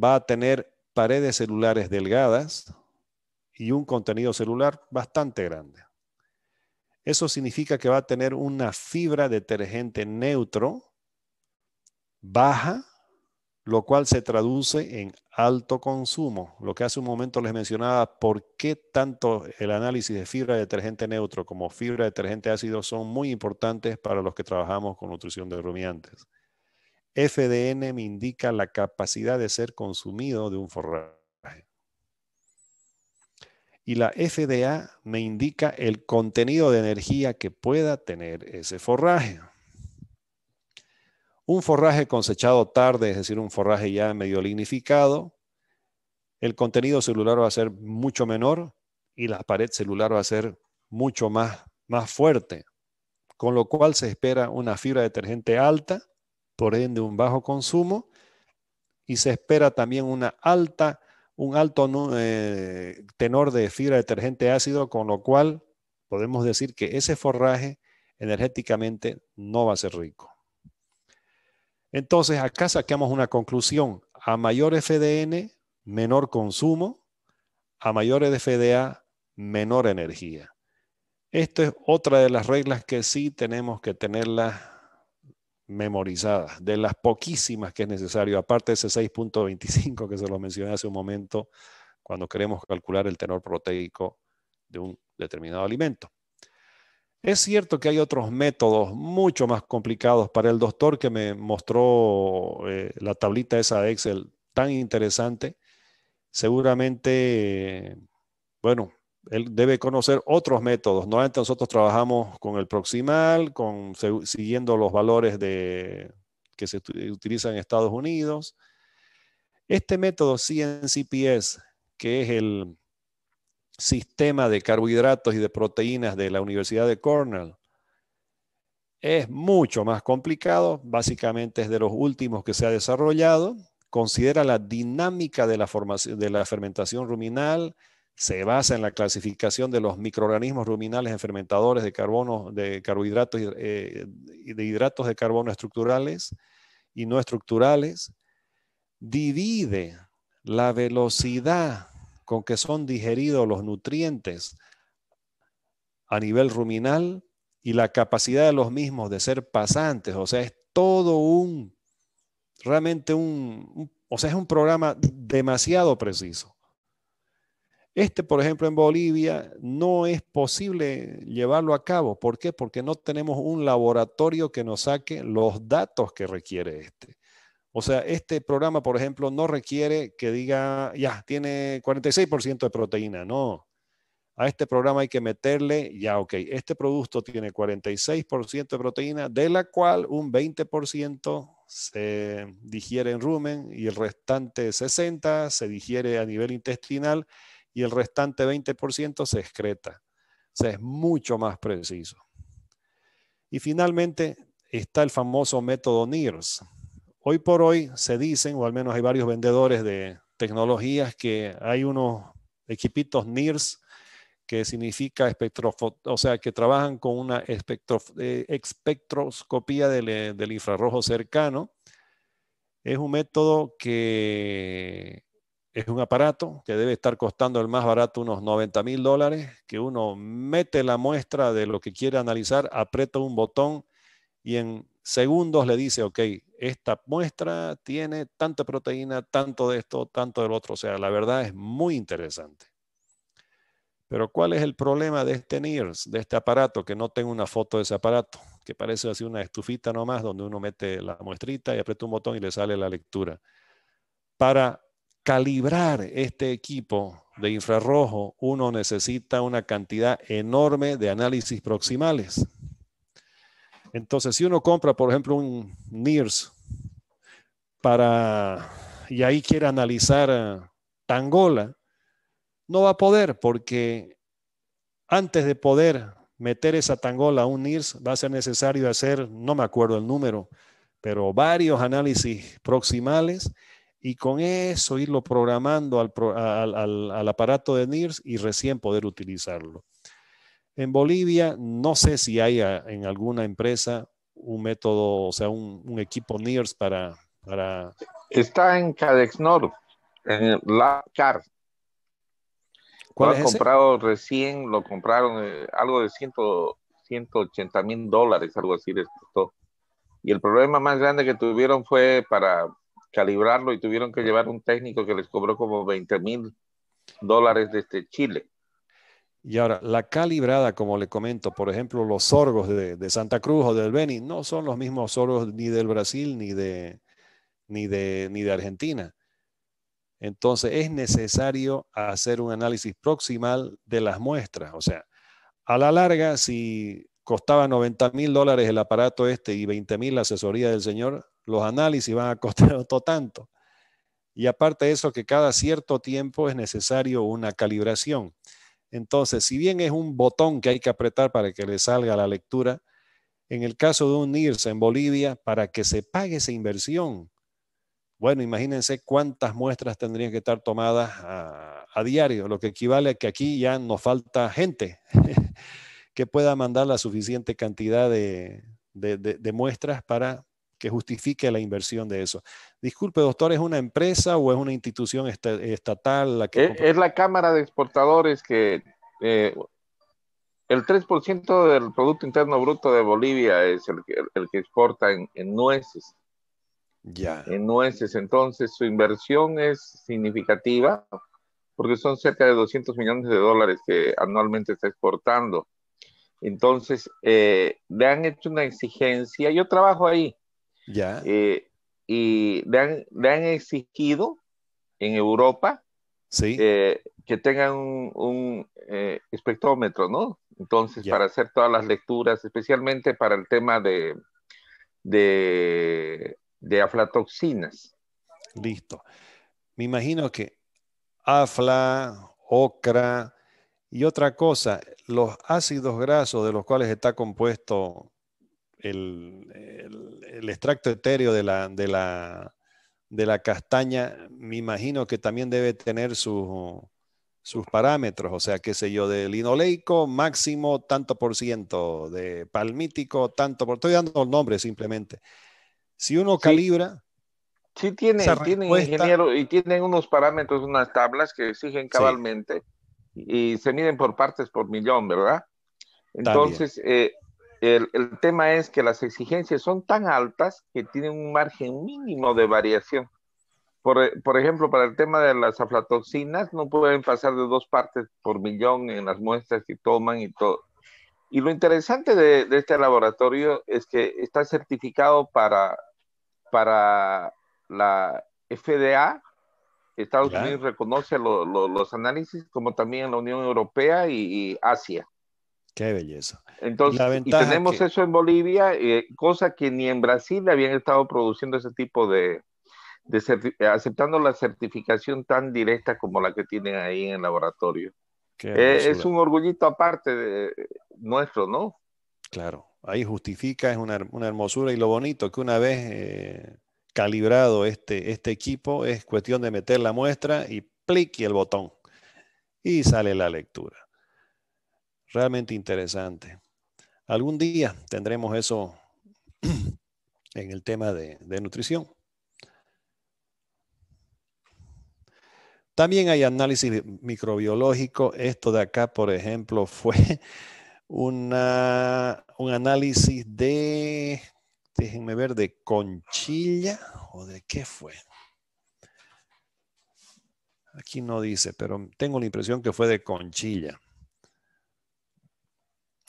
va a tener paredes celulares delgadas y un contenido celular bastante grande. Eso significa que va a tener una fibra detergente neutro baja lo cual se traduce en alto consumo. Lo que hace un momento les mencionaba, por qué tanto el análisis de fibra detergente neutro como fibra detergente ácido son muy importantes para los que trabajamos con nutrición de rumiantes. FDN me indica la capacidad de ser consumido de un forraje. Y la FDA me indica el contenido de energía que pueda tener ese forraje. Un forraje cosechado tarde, es decir, un forraje ya medio lignificado, el contenido celular va a ser mucho menor y la pared celular va a ser mucho más, más fuerte, con lo cual se espera una fibra detergente alta, por ende un bajo consumo, y se espera también una alta, un alto eh, tenor de fibra detergente ácido, con lo cual podemos decir que ese forraje energéticamente no va a ser rico. Entonces, acá saquemos una conclusión. A mayor FDN, menor consumo. A mayor FDA, menor energía. Esto es otra de las reglas que sí tenemos que tenerlas memorizadas, de las poquísimas que es necesario, aparte de ese 6.25 que se lo mencioné hace un momento, cuando queremos calcular el tenor proteico de un determinado alimento. Es cierto que hay otros métodos mucho más complicados. Para el doctor que me mostró eh, la tablita esa de Excel tan interesante, seguramente, bueno, él debe conocer otros métodos. Normalmente nosotros trabajamos con el proximal, con, siguiendo los valores de, que se utilizan en Estados Unidos. Este método CNCPS, que es el sistema de carbohidratos y de proteínas de la Universidad de Cornell, es mucho más complicado, básicamente es de los últimos que se ha desarrollado, considera la dinámica de la, formación, de la fermentación ruminal, se basa en la clasificación de los microorganismos ruminales en fermentadores de carbono, de carbohidratos eh, y de hidratos de carbono estructurales y no estructurales, divide la velocidad con que son digeridos los nutrientes a nivel ruminal y la capacidad de los mismos de ser pasantes. O sea, es todo un, realmente un, o sea, es un programa demasiado preciso. Este, por ejemplo, en Bolivia no es posible llevarlo a cabo. ¿Por qué? Porque no tenemos un laboratorio que nos saque los datos que requiere este. O sea, este programa, por ejemplo, no requiere que diga, ya, tiene 46% de proteína. No. A este programa hay que meterle, ya, ok, este producto tiene 46% de proteína, de la cual un 20% se digiere en rumen y el restante 60% se digiere a nivel intestinal y el restante 20% se excreta. O sea, es mucho más preciso. Y finalmente está el famoso método NIRS. Hoy por hoy se dicen, o al menos hay varios vendedores de tecnologías, que hay unos equipitos NIRS que significa espectro, o sea, que trabajan con una eh, espectroscopía del, del infrarrojo cercano. Es un método que es un aparato que debe estar costando el más barato unos 90 mil dólares, que uno mete la muestra de lo que quiere analizar, aprieta un botón y en segundos le dice, ok, esta muestra tiene tanta proteína, tanto de esto, tanto del otro. O sea, la verdad es muy interesante. Pero ¿cuál es el problema de este NIRS, de este aparato, que no tengo una foto de ese aparato, que parece así una estufita nomás, donde uno mete la muestrita y aprieta un botón y le sale la lectura? Para calibrar este equipo de infrarrojo, uno necesita una cantidad enorme de análisis proximales. Entonces, si uno compra, por ejemplo, un NIRS para, y ahí quiere analizar Tangola, no va a poder porque antes de poder meter esa Tangola a un NIRS va a ser necesario hacer, no me acuerdo el número, pero varios análisis proximales y con eso irlo programando al, aparato de NIRS y recién poder utilizarlo. En Bolivia no sé si hay en alguna empresa un método, o sea, un, equipo NIRS para, para... Está en Cadexnor, en la CAR. ¿Cuál lo han comprado recién, lo compraron eh, algo de 180 mil dólares, algo así les costó. Y el problema más grande que tuvieron fue para calibrarlo y tuvieron que llevar un técnico que les cobró como 20 mil dólares desde Chile. Y ahora, la calibrada, como le comento, por ejemplo, los sorgos de, Santa Cruz o del Beni, no son los mismos sorgos ni del Brasil ni de, ni de, ni de Argentina. Entonces, es necesario hacer un análisis proximal de las muestras. O sea, a la larga, si costaba 90 mil dólares el aparato este y 20 mil la asesoría del señor, los análisis van a costar <laughs> otro tanto. Y aparte de eso, que cada cierto tiempo es necesario una calibración. Entonces, si bien es un botón que hay que apretar para que le salga la lectura, en el caso de un NIRS en Bolivia, para que se pague esa inversión, bueno, imagínense cuántas muestras tendrían que estar tomadas a, diario, lo que equivale a que aquí ya nos falta gente <laughs> que pueda mandar la suficiente cantidad de muestras para que justifique la inversión de eso. Disculpe, doctor, ¿es una empresa o es una institución estatal? La que es, la Cámara de Exportadores que eh, el 3% del Producto Interno Bruto de Bolivia es el que, el que exporta en, nueces. Ya. En nueces, entonces su inversión es significativa porque son cerca de 200 millones de dólares que anualmente está exportando. Entonces, eh, le han hecho una exigencia, yo trabajo ahí, Ya. eh, y le han, le han exigido en Europa Sí. eh, que tengan un, un, eh, espectrómetro, ¿no? Entonces, Ya. para hacer todas las lecturas, especialmente para el tema de, de, de aflatoxinas. Listo. Me imagino que afla, ocra y otra cosa, los ácidos grasos de los cuales está compuesto el, el- el extracto etéreo de la, de, la, de la castaña, me imagino que también debe tener su- sus parámetros, o sea, qué sé yo, de linoleico máximo tanto por ciento, de palmítico tanto por... Estoy dando el nombre simplemente. Si uno calibra, Sí, tienen, tienen ingeniero y tienen unos parámetros, unas tablas que exigen cabalmente y se miden por partes por millón, ¿verdad? Entonces, eh, el, el tema es que las exigencias son tan altas que tienen un margen mínimo de variación. Por, por ejemplo, para el tema de las aflatoxinas, no pueden pasar de dos partes por millón en las muestras que toman y todo. Y lo interesante de, de este laboratorio es que está certificado para, para la FDA. Estados Ya. Unidos reconoce lo- lo- los análisis, como también la Unión Europea y, y Asia. Qué belleza. Entonces, y tenemos que- eso en Bolivia, eh, cosa que ni en Brasil habían estado produciendo ese tipo de, de aceptando la certificación tan directa como la que tienen ahí en el laboratorio. Eh, es un orgullito aparte de, nuestro, ¿no? Claro, ahí justifica, es una, una hermosura y lo bonito que una vez eh, calibrado este, este equipo es cuestión de meter la muestra y plic y el botón y sale la lectura. Realmente interesante. Algún día tendremos eso <clears throat> en el tema de, de nutrición. También hay análisis microbiológico. Esto de acá, por ejemplo, <laughs> fue una, un análisis de, déjenme ver, de conchilla o de qué fue. Aquí no dice, pero tengo la impresión que fue de conchilla.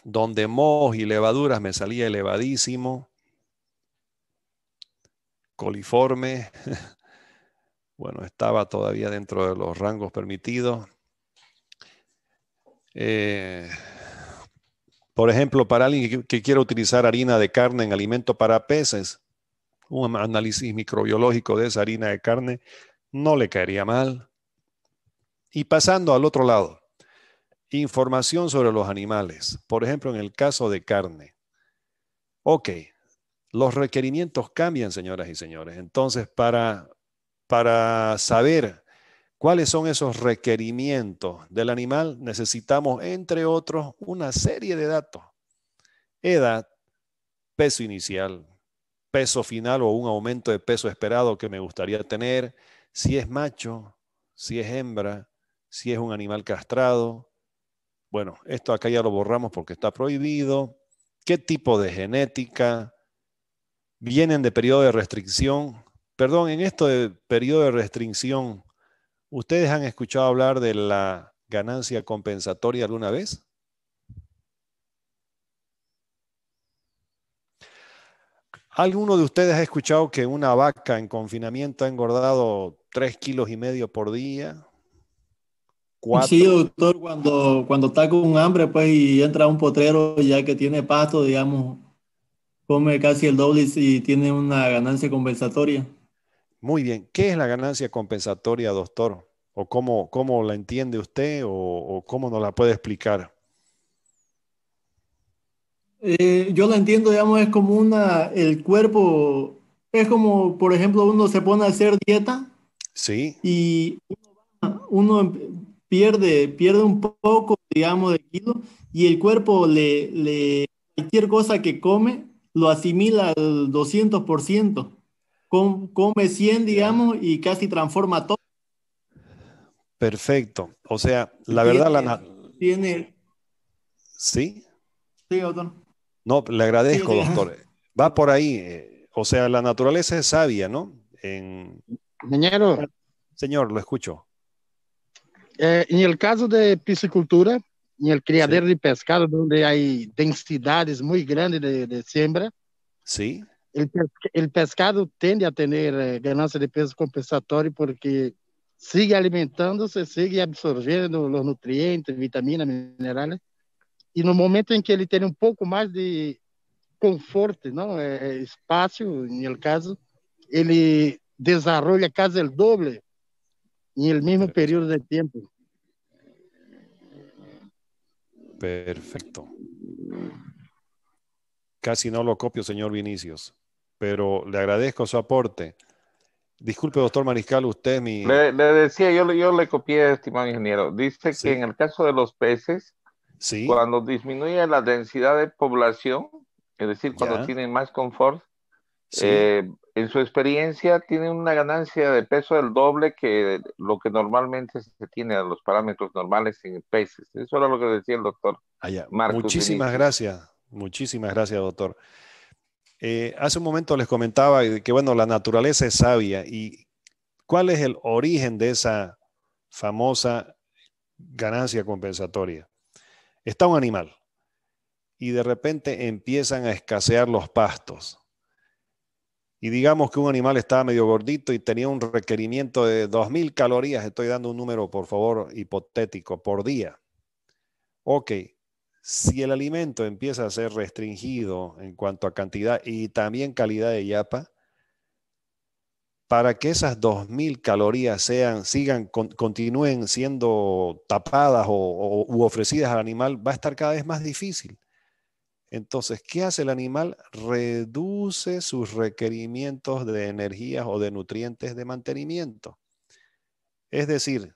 Donde moho y levaduras me salía elevadísimo. Coliforme. <laughs> Bueno, estaba todavía dentro de los rangos permitidos. Eh, por ejemplo, para alguien que, que quiera utilizar harina de carne en alimento para peces, un análisis microbiológico de esa harina de carne no le caería mal. Y pasando al otro lado, información sobre los animales. Por ejemplo, en el caso de carne. Ok, los requerimientos cambian, señoras y señores. Entonces, para, para saber cuáles son esos requerimientos del animal, necesitamos, entre otros, una serie de datos. Edad, peso inicial, peso final o un aumento de peso esperado que me gustaría tener, si es macho, si es hembra, si es un animal castrado. Bueno, esto acá ya lo borramos porque está prohibido. ¿Qué tipo de genética? ¿Vienen de periodo de restricción? Perdón, en esto de periodo de restricción, ¿ustedes han escuchado hablar de la ganancia compensatoria alguna vez? ¿Alguno de ustedes ha escuchado que una vaca en confinamiento ha engordado tres kilos y medio por día? Cuatro. Sí, doctor, cuando, cuando está con hambre, pues, y entra a un potrero ya que tiene pasto, digamos, come casi el doble y tiene una ganancia compensatoria. Muy bien. ¿Qué es la ganancia compensatoria, doctor? ¿O cómo, cómo la entiende usted o, o cómo nos la puede explicar? Eh, yo la entiendo, digamos, es como una, el cuerpo, es como, por ejemplo, uno se pone a hacer dieta Sí, y uno, uno pierde, pierde un poco, digamos, de kilo y el cuerpo le, le, cualquier cosa que come lo asimila al 200%. Com- come 100, digamos, y casi transforma todo. perfecto. O sea, la verdad, la... Tiene, ¿Sí? sí, doctor. No, le agradezco, Sí, sí. doctor. <laughs> Va por ahí. eh, O sea, la naturaleza es sabia, ¿no? En... Señor, lo escucho. Eh, en el caso de piscicultura, en el criadero de pescado, donde hay densidades muy grandes de, de siembra, Sí, el, el pescado tende a tener eh, ganancia de peso compensatorio porque sigue alimentándose, sigue absorbiendo los nutrientes, vitaminas, minerales, y no momento en que ele tem um pouco mais de conforto, não, é, espaço, em caso, ele desenvolve quase o doble em el mesmo período de tempo. perfecto. Casi no lo copio, señor Vinicius, pero le agradezco su aporte. Disculpe, doctor Mariscal, usted mi... Le, le decía, yo, le- yo le copié, estimado ingeniero. Dice Sí. que en el caso de los peces, Sí, cuando disminuye la densidad de población, es decir, cuando Ya. tienen más confort, sí, eh, en su experiencia tienen una ganancia de peso del doble que lo que normalmente se tiene a los parámetros normales en peces. Eso era lo que decía el doctor. allá. Marcos Muchísimas Vinicius. gracias, muchísimas gracias, doctor. Eh, hace un momento les comentaba que, bueno, la naturaleza es sabia y cuál es el origen de esa famosa ganancia compensatoria. Está un animal y de repente empiezan a escasear los pastos. Y digamos que un animal estaba medio gordito y tenía un requerimiento de 2.000 calorías, estoy dando un número, por favor, hipotético, por día. Ok, si el alimento empieza a ser restringido en cuanto a cantidad y también calidad de yapa, para que esas 2.000 calorías sean, sigan, con- continúen siendo tapadas o, o- u ofrecidas al animal, va a estar cada vez más difícil. Entonces, ¿qué hace el animal? Reduce sus requerimientos de energías o de nutrientes de mantenimiento. Es decir,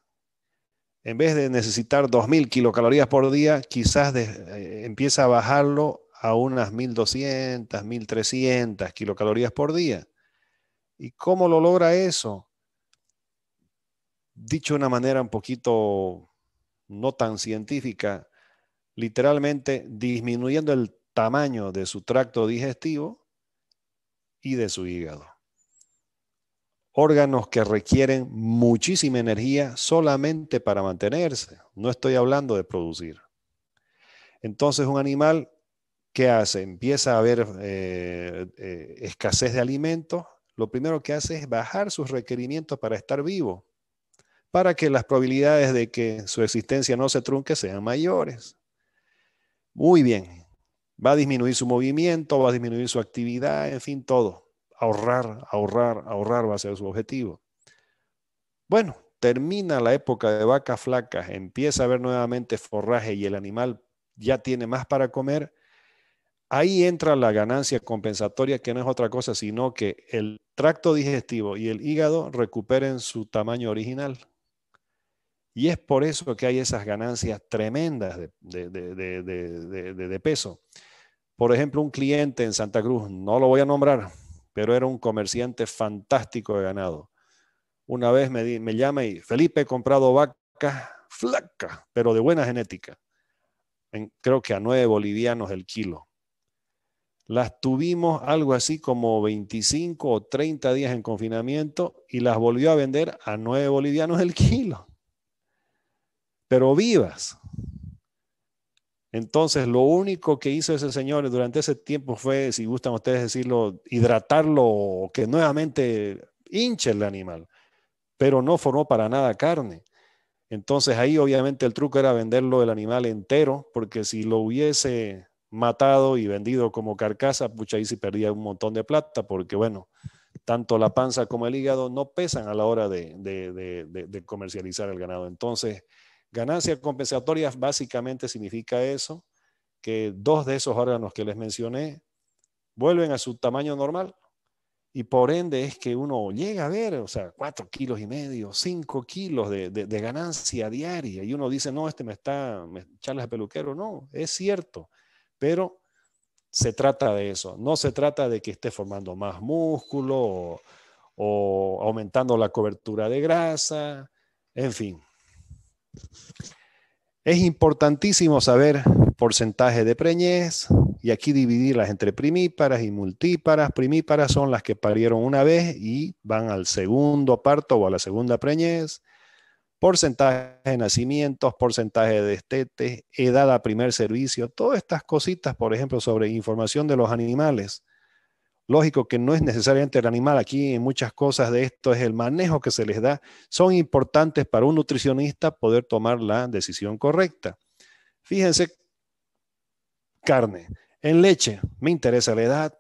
en vez de necesitar 2.000 kilocalorías por día, quizás eh, empieza a bajarlo a unas 1.200, 1.300 kilocalorías por día. ¿Y cómo lo logra eso? Dicho de una manera un poquito no tan científica, literalmente disminuyendo el tamaño de su tracto digestivo y de su hígado. Órganos que requieren muchísima energía solamente para mantenerse. No estoy hablando de producir. Entonces un animal, ¿qué hace? Empieza a haber eh, eh, escasez de alimentos. Lo primero que hace es bajar sus requerimientos para estar vivo, para que las probabilidades de que su existencia no se trunque sean mayores. Muy bien. Va a disminuir su movimiento, va a disminuir su actividad, en fin, todo. Ahorrar, ahorrar, ahorrar va a ser su objetivo. Bueno, termina la época de vacas flacas, empieza a haber nuevamente forraje y el animal ya tiene más para comer. Ahí entra la ganancia compensatoria, que no es otra cosa, sino que el tracto digestivo y el hígado recuperen su tamaño original. Y es por eso que hay esas ganancias tremendas de, de- peso. Por ejemplo, un cliente en Santa Cruz, no lo voy a nombrar, pero era un comerciante fantástico de ganado. Una vez me, di- me llama y Felipe he comprado vacas flacas, pero de buena genética. En- creo que a nueve bolivianos el kilo. Las tuvimos algo así como 25 o 30 días en confinamiento y las volvió a vender a nueve bolivianos el <laughs> kilo pero vivas. Entonces, lo único que hizo ese señor durante ese tiempo fue, si gustan ustedes decirlo, hidratarlo o que nuevamente hinche el animal, pero no formó para nada carne. Entonces, ahí obviamente el truco era venderlo el animal entero, porque si lo hubiese matado y vendido como carcasa, pucha, ahí sí perdía un montón de plata, porque bueno, tanto la panza como el hígado no pesan a la hora de, de- de- comercializar el ganado. Entonces, Ganancia compensatoria básicamente significa eso, que dos de esos órganos que les mencioné vuelven a su tamaño normal y por ende es que uno llega a ver, o sea, cuatro kilos y medio, cinco kilos de, ganancia diaria. Y uno dice, no, este me está, me charlas de peluquero, no, es cierto, pero se trata de eso, no se trata de que esté formando más músculo o aumentando la cobertura de grasa, en fin. Es importantísimo saber porcentaje de preñez y aquí dividirlas entre primíparas y multíparas. Primíparas son las que parieron una vez y van al segundo parto o a la segunda preñez. porcentaje de nacimientos, porcentaje de destetes, edad a primer servicio, todas estas cositas, por ejemplo, sobre información de los animales. Lógico que no es necesariamente el animal, aquí en muchas cosas de esto es el manejo que se les da, son importantes para un nutricionista poder tomar la decisión correcta. Fíjense, carne. En leche, me interesa la edad,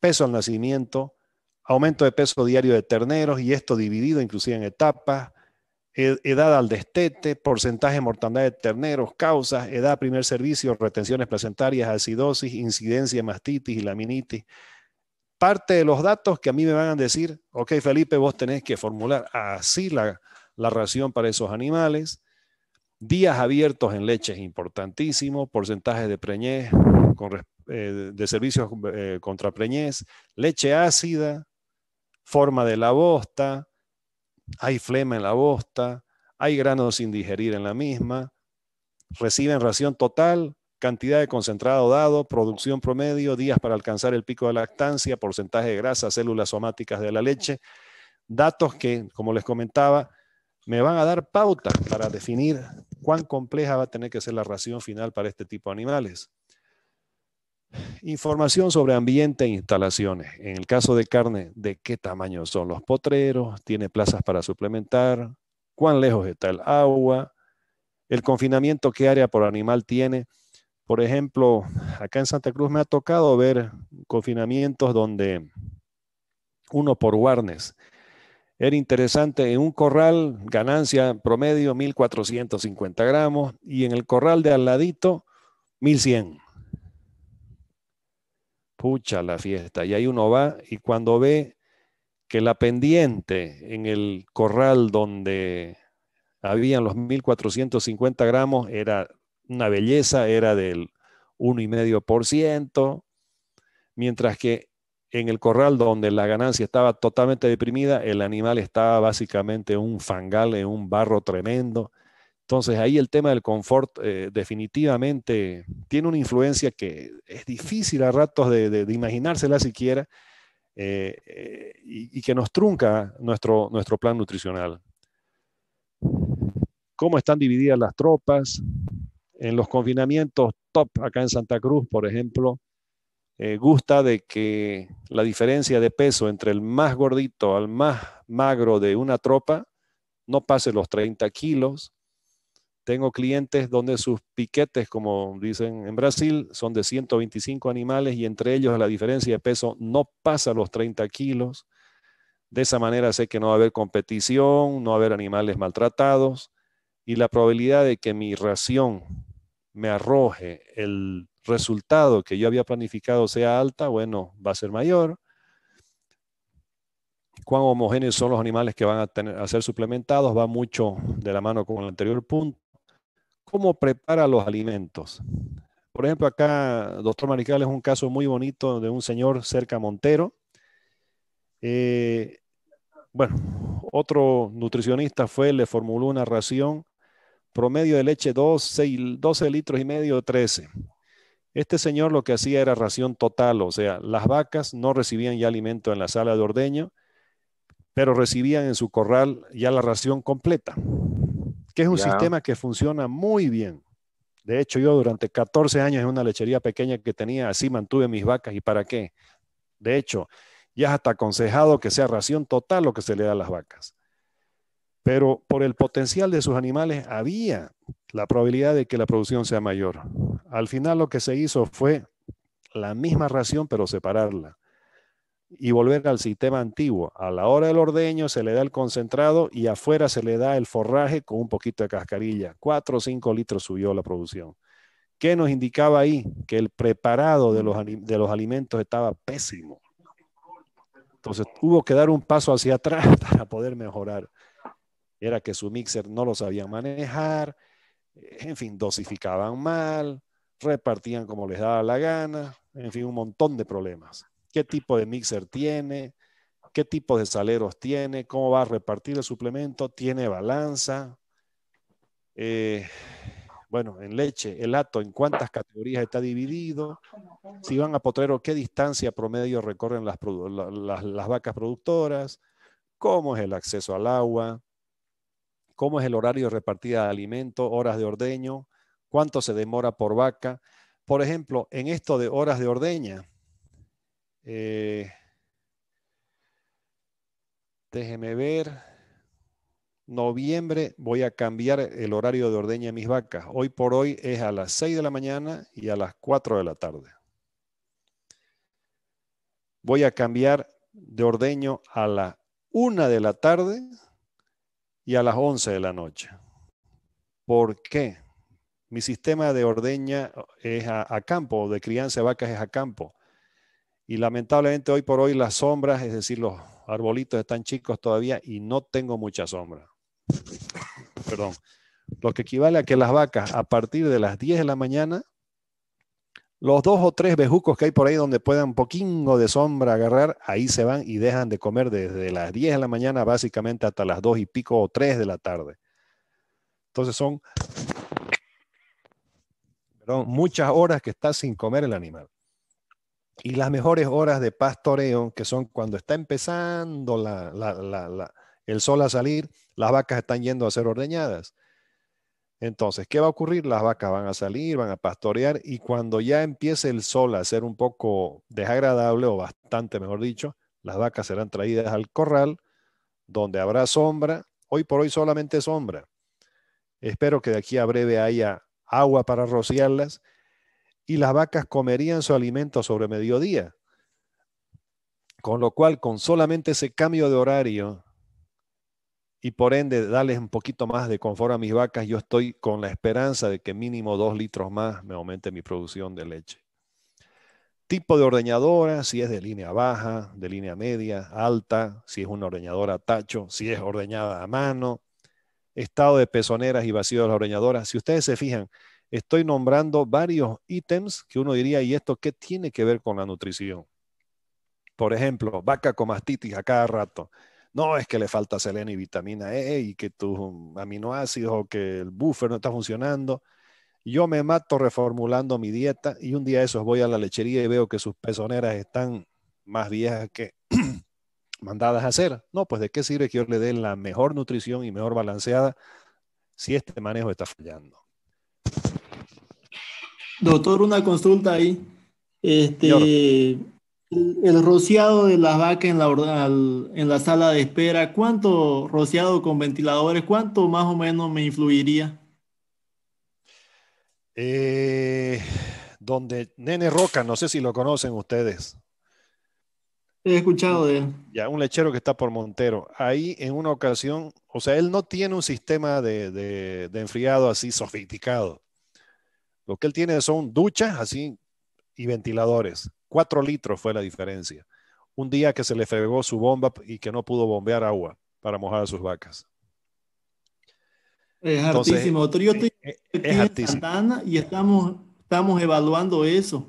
peso al nacimiento, aumento de peso diario de terneros y esto dividido inclusive en etapas, edad al destete, porcentaje de mortandad de terneros, causas, edad primer servicio, retenciones placentarias, acidosis, incidencia de mastitis y laminitis. Parte de los datos que a mí me van a decir, ok Felipe, vos tenés que formular así la, la ración para esos animales. Días abiertos en leche es importantísimo, porcentaje de preñez, eh, de servicios eh, contra preñez, leche ácida, forma de la bosta, hay flema en la bosta, hay granos sin digerir en la misma, reciben ración total, cantidad de concentrado dado, producción promedio, días para alcanzar el pico de lactancia, porcentaje de grasa, células somáticas de la leche, datos que, como les comentaba, me van a dar pautas para definir cuán compleja va a tener que ser la ración final para este tipo de animales. Información sobre ambiente e instalaciones. En el caso de carne, ¿de qué tamaño son los potreros? ¿Tiene plazas para suplementar? ¿Cuán lejos está el agua? El confinamiento, ¿qué área por animal tiene? Por ejemplo, acá en Santa Cruz me ha tocado ver confinamientos donde uno por Warnes. Era interesante, en un corral ganancia promedio 1.450 gramos y en el corral de al ladito 1.100 pucha la fiesta. Y ahí uno va y cuando ve que la pendiente en el corral donde habían los 1450 gramos era una belleza, era del 1,5%, mientras que en el corral donde la ganancia estaba totalmente deprimida, el animal estaba básicamente un fangal en un barro tremendo. Entonces ahí el tema del confort eh, definitivamente tiene una influencia que es difícil a ratos de, imaginársela siquiera eh, eh, y, que nos trunca nuestro, nuestro plan nutricional. ¿Cómo están divididas las tropas? En los confinamientos top acá en Santa Cruz, por ejemplo, gusta de que la diferencia de peso entre el más gordito al más magro de una tropa no pase los 30 kilos tengo clientes donde sus piquetes, como dicen en Brasil, son de 125 animales y entre ellos la diferencia de peso no pasa los 30 kilos. De esa manera sé que no va a haber competición, no va a haber animales maltratados y la probabilidad de que mi ración me arroje el resultado que yo había planificado sea alta, bueno, va a ser mayor. Cuán homogéneos son los animales que van a, tener, a ser suplementados va mucho de la mano con el anterior punto cómo prepara los alimentos. Por ejemplo, acá, doctor Marical, es un caso muy bonito de un señor cerca Montero. Eh, bueno, otro nutricionista fue, le formuló una ración promedio de leche 12, 12 litros y medio, 13. Este señor lo que hacía era ración total, o sea, las vacas no recibían ya alimento en la sala de ordeño, pero recibían en su corral ya la ración completa que es un sistema que funciona muy bien. De hecho, yo durante 14 años en una lechería pequeña que tenía, así mantuve mis vacas. ¿Y para qué? De hecho, ya es hasta aconsejado que sea ración total lo que se le da a las vacas. Pero por el potencial de sus animales había la probabilidad de que la producción sea mayor. Al final lo que se hizo fue la misma ración, pero separarla y volver al sistema antiguo. A la hora del ordeño se le da el concentrado y afuera se le da el forraje con un poquito de cascarilla. Cuatro o cinco litros subió la producción. ¿Qué nos indicaba ahí? Que el preparado de los, de los alimentos estaba pésimo. Entonces hubo que dar un paso hacia atrás <laughs> para poder mejorar. Era que su mixer no lo sabían manejar, en fin, dosificaban mal, repartían como les daba la gana, en fin, un montón de problemas. Qué tipo de mixer tiene, qué tipo de saleros tiene, cómo va a repartir el suplemento, tiene balanza. Eh, bueno, en leche, el hato, en cuántas categorías está dividido, si van a potrero, qué distancia promedio recorren las, las, vacas productoras, cómo es el acceso al agua, cómo es el horario de repartida de alimento, horas de ordeño, cuánto se demora por vaca. Por ejemplo, en esto de horas de ordeña, eh, déjeme ver, noviembre voy a cambiar el horario de ordeña de mis vacas. Hoy por hoy es a las 6 de la mañana y a las 4 de la tarde. Voy a cambiar de ordeño a la 1 de la tarde y a las 11 de la noche. ¿Por qué? Mi sistema de ordeña es a, campo, de crianza de vacas es a campo. Y lamentablemente hoy por hoy las sombras, es decir, los arbolitos están chicos todavía y no tengo mucha sombra. Perdón. Lo que equivale a que las vacas a partir de las 10 de la mañana, los dos o tres bejucos que hay por ahí donde puedan un poquinho de sombra agarrar, ahí se van y dejan de comer desde las 10 de la mañana básicamente hasta las 2 y pico o 3 de la tarde. Entonces son muchas horas que está sin comer el animal. Y las mejores horas de pastoreo, que son cuando está empezando el sol a salir, las vacas están yendo a ser ordeñadas. Entonces, ¿qué va a ocurrir? Las vacas van a salir, van a pastorear y cuando ya empiece el sol a ser un poco desagradable o bastante, mejor dicho, las vacas serán traídas al corral donde habrá sombra. Hoy por hoy solamente sombra. Espero que de aquí a breve haya agua para rociarlas y las vacas comerían su alimento sobre mediodía. Con lo cual, con solamente ese cambio de horario y por ende darles un poquito más de confort a mis vacas, yo estoy con la esperanza de que mínimo dos litros más me aumente mi producción de leche. Tipo de ordeñadora, si es de línea baja, de línea media, alta, si es una ordeñadora tacho, si es ordeñada a mano, estado de pezoneras y vacío de la ordeñadora. Si ustedes se fijan, estoy nombrando varios ítems que uno diría, ¿y esto qué tiene que ver con la nutrición? Por ejemplo, vaca con mastitis a cada rato. No es que le falta seleno y vitamina E y que tus aminoácidos o que el buffer no está funcionando. Yo me mato reformulando mi dieta y un día esos voy a la lechería y veo que sus pezoneras están más viejas que <clears throat> mandadas a hacer. No, pues de qué sirve que yo le dé la mejor nutrición y mejor balanceada si este manejo está fallando. Doctor, una consulta ahí. Este, el, rociado de las vacas en la, en la sala de espera, ¿cuánto rociado con ventiladores, cuánto más o menos me influiría? Eh, donde Nene Roca, no sé si lo conocen ustedes. He escuchado de él. Ya, un lechero que está por Montero. Ahí en una ocasión, o sea, él no tiene un sistema de, enfriado así sofisticado. Lo que él tiene son duchas así y ventiladores. Cuatro litros fue la diferencia. Un día que se le fregó su bomba y que no pudo bombear agua para mojar a sus vacas. Es hartísimo. Yo estoy eh, es, y estamos, estamos evaluando eso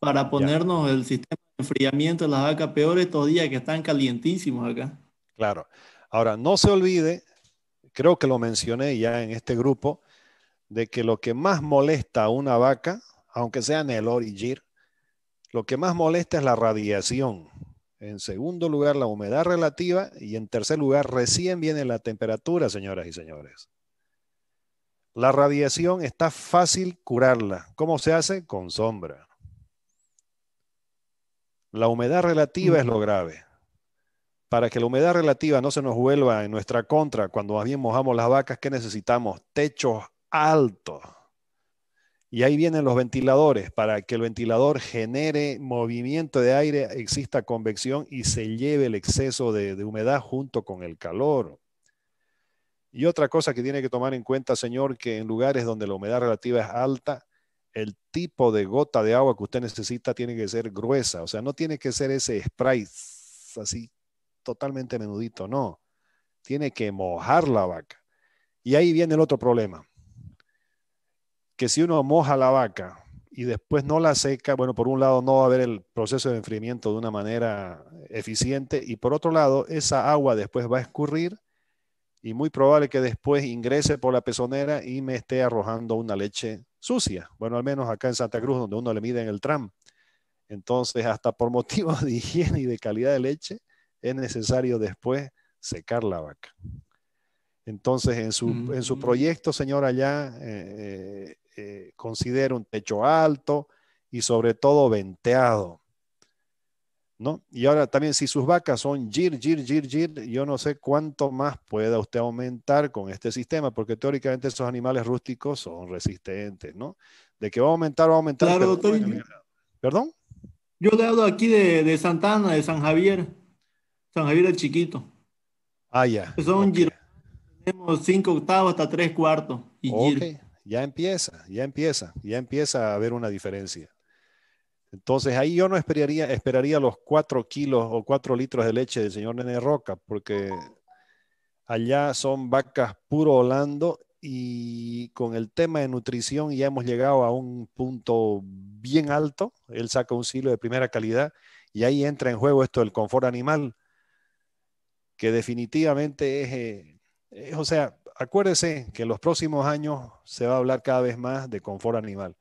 para ponernos el sistema de enfriamiento de las vacas peor estos días que están calientísimos acá. Claro. Ahora, no se olvide, creo que lo mencioné ya en este grupo, de que lo que más molesta a una vaca, aunque sea en el origir, lo que más molesta es la radiación. En segundo lugar, la humedad relativa. Y en tercer lugar, recién viene la temperatura, señoras y señores. La radiación está fácil curarla. ¿Cómo se hace? Con sombra. La humedad relativa es lo grave. Para que la humedad relativa no se nos vuelva en nuestra contra cuando más bien mojamos las vacas, ¿qué necesitamos? Techos altos. Y ahí vienen los ventiladores. Para que el ventilador genere movimiento de aire, exista convección y se lleve el exceso de, humedad junto con el calor. Y otra cosa que tiene que tomar en cuenta, señor, que en lugares donde la humedad relativa es alta, el tipo de gota de agua que usted necesita tiene que ser gruesa, o sea, no tiene que ser ese spray así totalmente menudito, no. Tiene que mojar la vaca. Y ahí viene el otro problema. Que si uno moja la vaca y después no la seca, bueno, por un lado no va a haber el proceso de enfriamiento de una manera eficiente y por otro lado esa agua después va a escurrir y muy probable que después ingrese por la pezonera y me esté arrojando una leche sucia. Bueno, al menos acá en Santa Cruz, donde uno le mide en el tram. Entonces, hasta por motivos de higiene y de calidad de leche, es necesario después secar la vaca. Entonces, en su, en su Mm. proyecto, señor, allá, eh, eh, considera un techo alto y sobre todo venteado. ¿No? Y ahora también si sus vacas son gir, gir, gir, gir, yo no sé cuánto más pueda usted aumentar con este sistema, porque teóricamente esos animales rústicos son resistentes, ¿no? De que va a aumentar, va a aumentar. Claro, doctor. ¿Perdón? Yo le hablo aquí de, de Santana, de San Javier. San Javier el chiquito. Ah, ya. Son giro- Tenemos cinco octavos hasta tres cuartos. Y Ok, giro. Ya empieza, ya empieza, ya empieza a haber una diferencia. Entonces ahí yo no esperaría, esperaría los cuatro kilos o cuatro litros de leche del señor Nene Roca, porque allá son vacas puro Holando y con el tema de nutrición ya hemos llegado a un punto bien alto. Él saca un silo de primera calidad y ahí entra en juego esto del confort animal, que definitivamente es, eh, es, o sea, acuérdese que en los próximos años se va a hablar cada vez más de confort animal.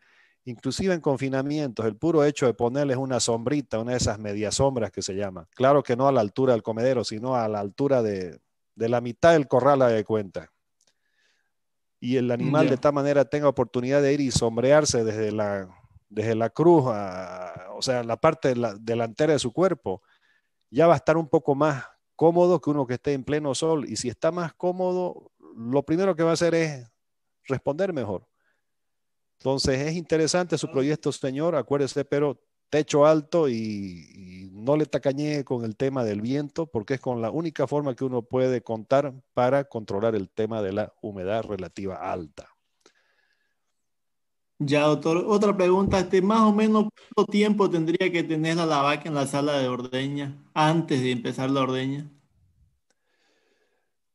Inclusive en confinamientos, el puro hecho de ponerles una sombrita, una de esas medias sombras que se llama. Claro que no a la altura del comedero, sino a la altura de, de la mitad del corral, haga de cuenta. Y el animal de tal manera tenga oportunidad de ir y sombrearse desde la, desde la cruz, a- o sea, la parte de la- delantera de su cuerpo, ya va a estar un poco más cómodo que uno que esté en pleno sol. Y si está más cómodo, lo primero que va a hacer es responder mejor. Entonces es interesante su proyecto, señor, acuérdese, pero techo alto y, no le tacañee con el tema del viento, porque es con la única forma que uno puede contar para controlar el tema de la humedad relativa alta. Ya, doctor. Otra pregunta, este, más o menos cuánto tiempo tendría que tener la vaca en la sala de ordeña antes de empezar la ordeña.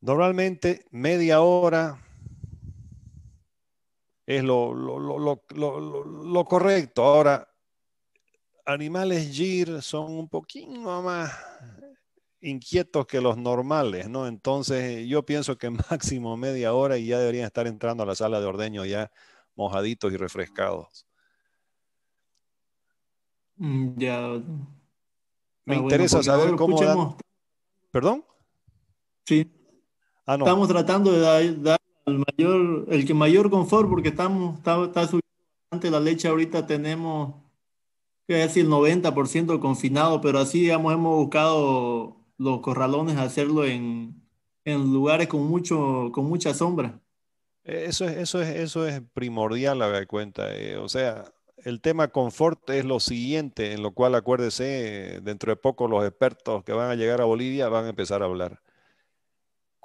Normalmente media hora es lo, correcto. Ahora, animales GIR son un poquito más inquietos que los normales, ¿no? Entonces yo pienso que <laughs> máximo media hora y ya deberían estar entrando a la sala de ordeño ya mojaditos y refrescados. Mm, Ya. Me Ah, interesa saber cómo dan- ¿Perdón? Sí. Ah, no. Estamos tratando de dar, dar al mayor, el que mayor confort, porque estamos, está, está subiendo bastante la leche. Ahorita tenemos casi el 90% confinado, pero así, digamos, hemos buscado los corralones hacerlo en, en lugares con mucho, con mucha sombra. Eso es, eso es, eso es primordial, a de cuenta. eh, o sea, el tema confort es lo siguiente, en lo cual acuérdese, eh, dentro de poco los expertos que van a llegar a Bolivia van a empezar a hablar.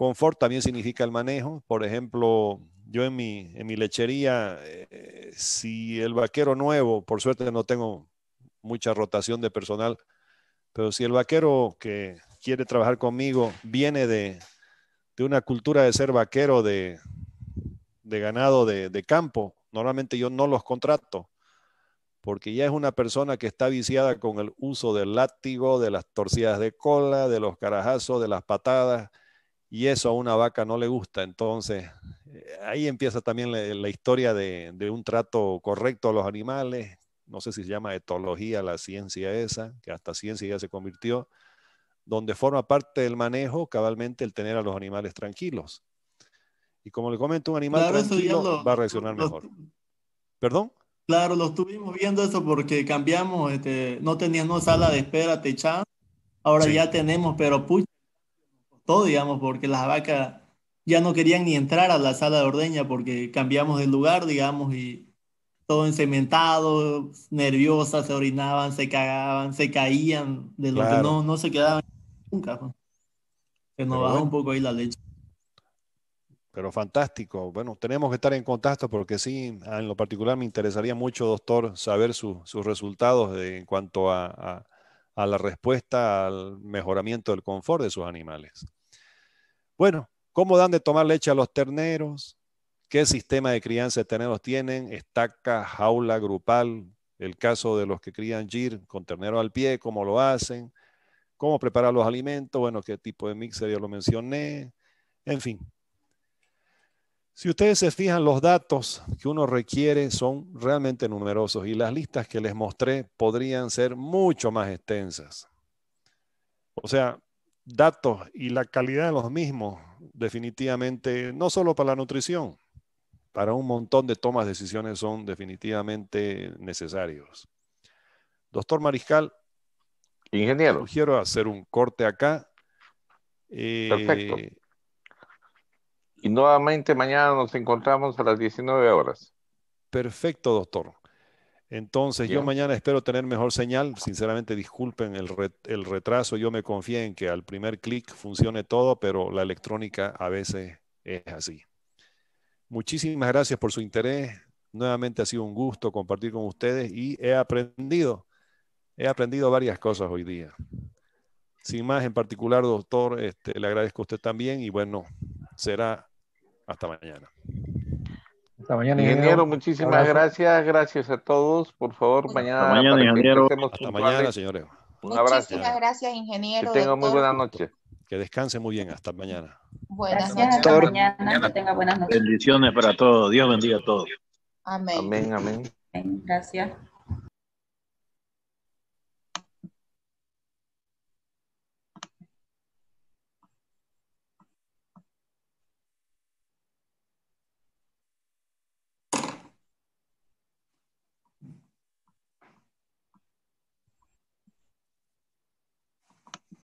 Confort también significa el manejo. Por ejemplo, yo en mi, lechería, eh, si el vaquero nuevo, por suerte no tengo mucha rotación de personal, pero si el vaquero que quiere trabajar conmigo viene de, una cultura de ser vaquero de, de ganado de, de campo, normalmente yo no los contrato, porque ya es una persona que está viciada con el uso del látigo, de las torcidas de cola, de los carajazos, de las patadas, y eso a una vaca no le gusta. Entonces, eh, ahí empieza también la, la historia de, de un trato correcto a los animales. No sé si se llama etología la ciencia esa, que hasta ciencia ya se convirtió, donde forma parte del manejo cabalmente el tener a los animales tranquilos. Y como le comento, un animal Claro, tranquilo lo- va a reaccionar lo- mejor. ¿Perdón? Claro, lo estuvimos viendo eso porque cambiamos, este, no teníamos sala de espera techada, ahora Sí. ya tenemos, pero pucha, todo, digamos, porque las vacas ya no querían ni entrar a la sala de ordeña porque cambiamos de lugar, digamos, y todo encementado, nerviosas, se orinaban, se cagaban, se caían, de lo que Claro. no, no se quedaban nunca. Se nos bajó bueno. un poco ahí la leche. Pero fantástico. Bueno, tenemos que estar en contacto porque sí, en lo particular me interesaría mucho, doctor, saber su- sus resultados de- en cuanto a, a- a la respuesta al mejoramiento del confort de sus animales. Bueno, ¿cómo dan de tomar leche a los terneros? ¿Qué sistema de crianza de terneros tienen? Estaca, jaula, grupal. El caso de los que crían gir con ternero al pie, ¿cómo lo hacen? ¿Cómo preparar los alimentos? Bueno, qué tipo de mixer ya lo mencioné. En fin, si ustedes se fijan, los datos que uno requiere son realmente numerosos y las listas que les mostré podrían ser mucho más extensas. O sea, datos y la calidad de los mismos, definitivamente, no solo para la nutrición, para un montón de tomas de decisiones son definitivamente necesarios. Doctor Mariscal, ingeniero, quiero hacer un corte acá. Perfecto. Eh, Y nuevamente mañana nos encontramos a las 19 horas. Perfecto, doctor. Entonces, yo mañana espero tener mejor señal. Sinceramente, disculpen el, re- el retraso. Yo me confié en que al primer clic funcione todo, pero la electrónica a veces es así. Muchísimas gracias por su interés. Nuevamente ha sido un gusto compartir con ustedes y he aprendido, he aprendido varias cosas hoy día. Sin más, en particular, doctor, este, le agradezco a usted también y bueno, será hasta mañana. Hasta mañana, Ingeniero, muchísimas Abrazo. gracias. Gracias a todos. Por favor, mañana. Hasta mañana, que ingeniero. Hasta mañana, señores. Un abrazo. Muchísimas gracias, Que ingeniero. tengan muy doctor. buena noche. Que descanse muy bien. Hasta mañana. Buenas Gracias, hasta noches. mañana. Que tenga buenas noches. Bendiciones para todos. Dios bendiga a todos. Amén. Amén, amén. Gracias.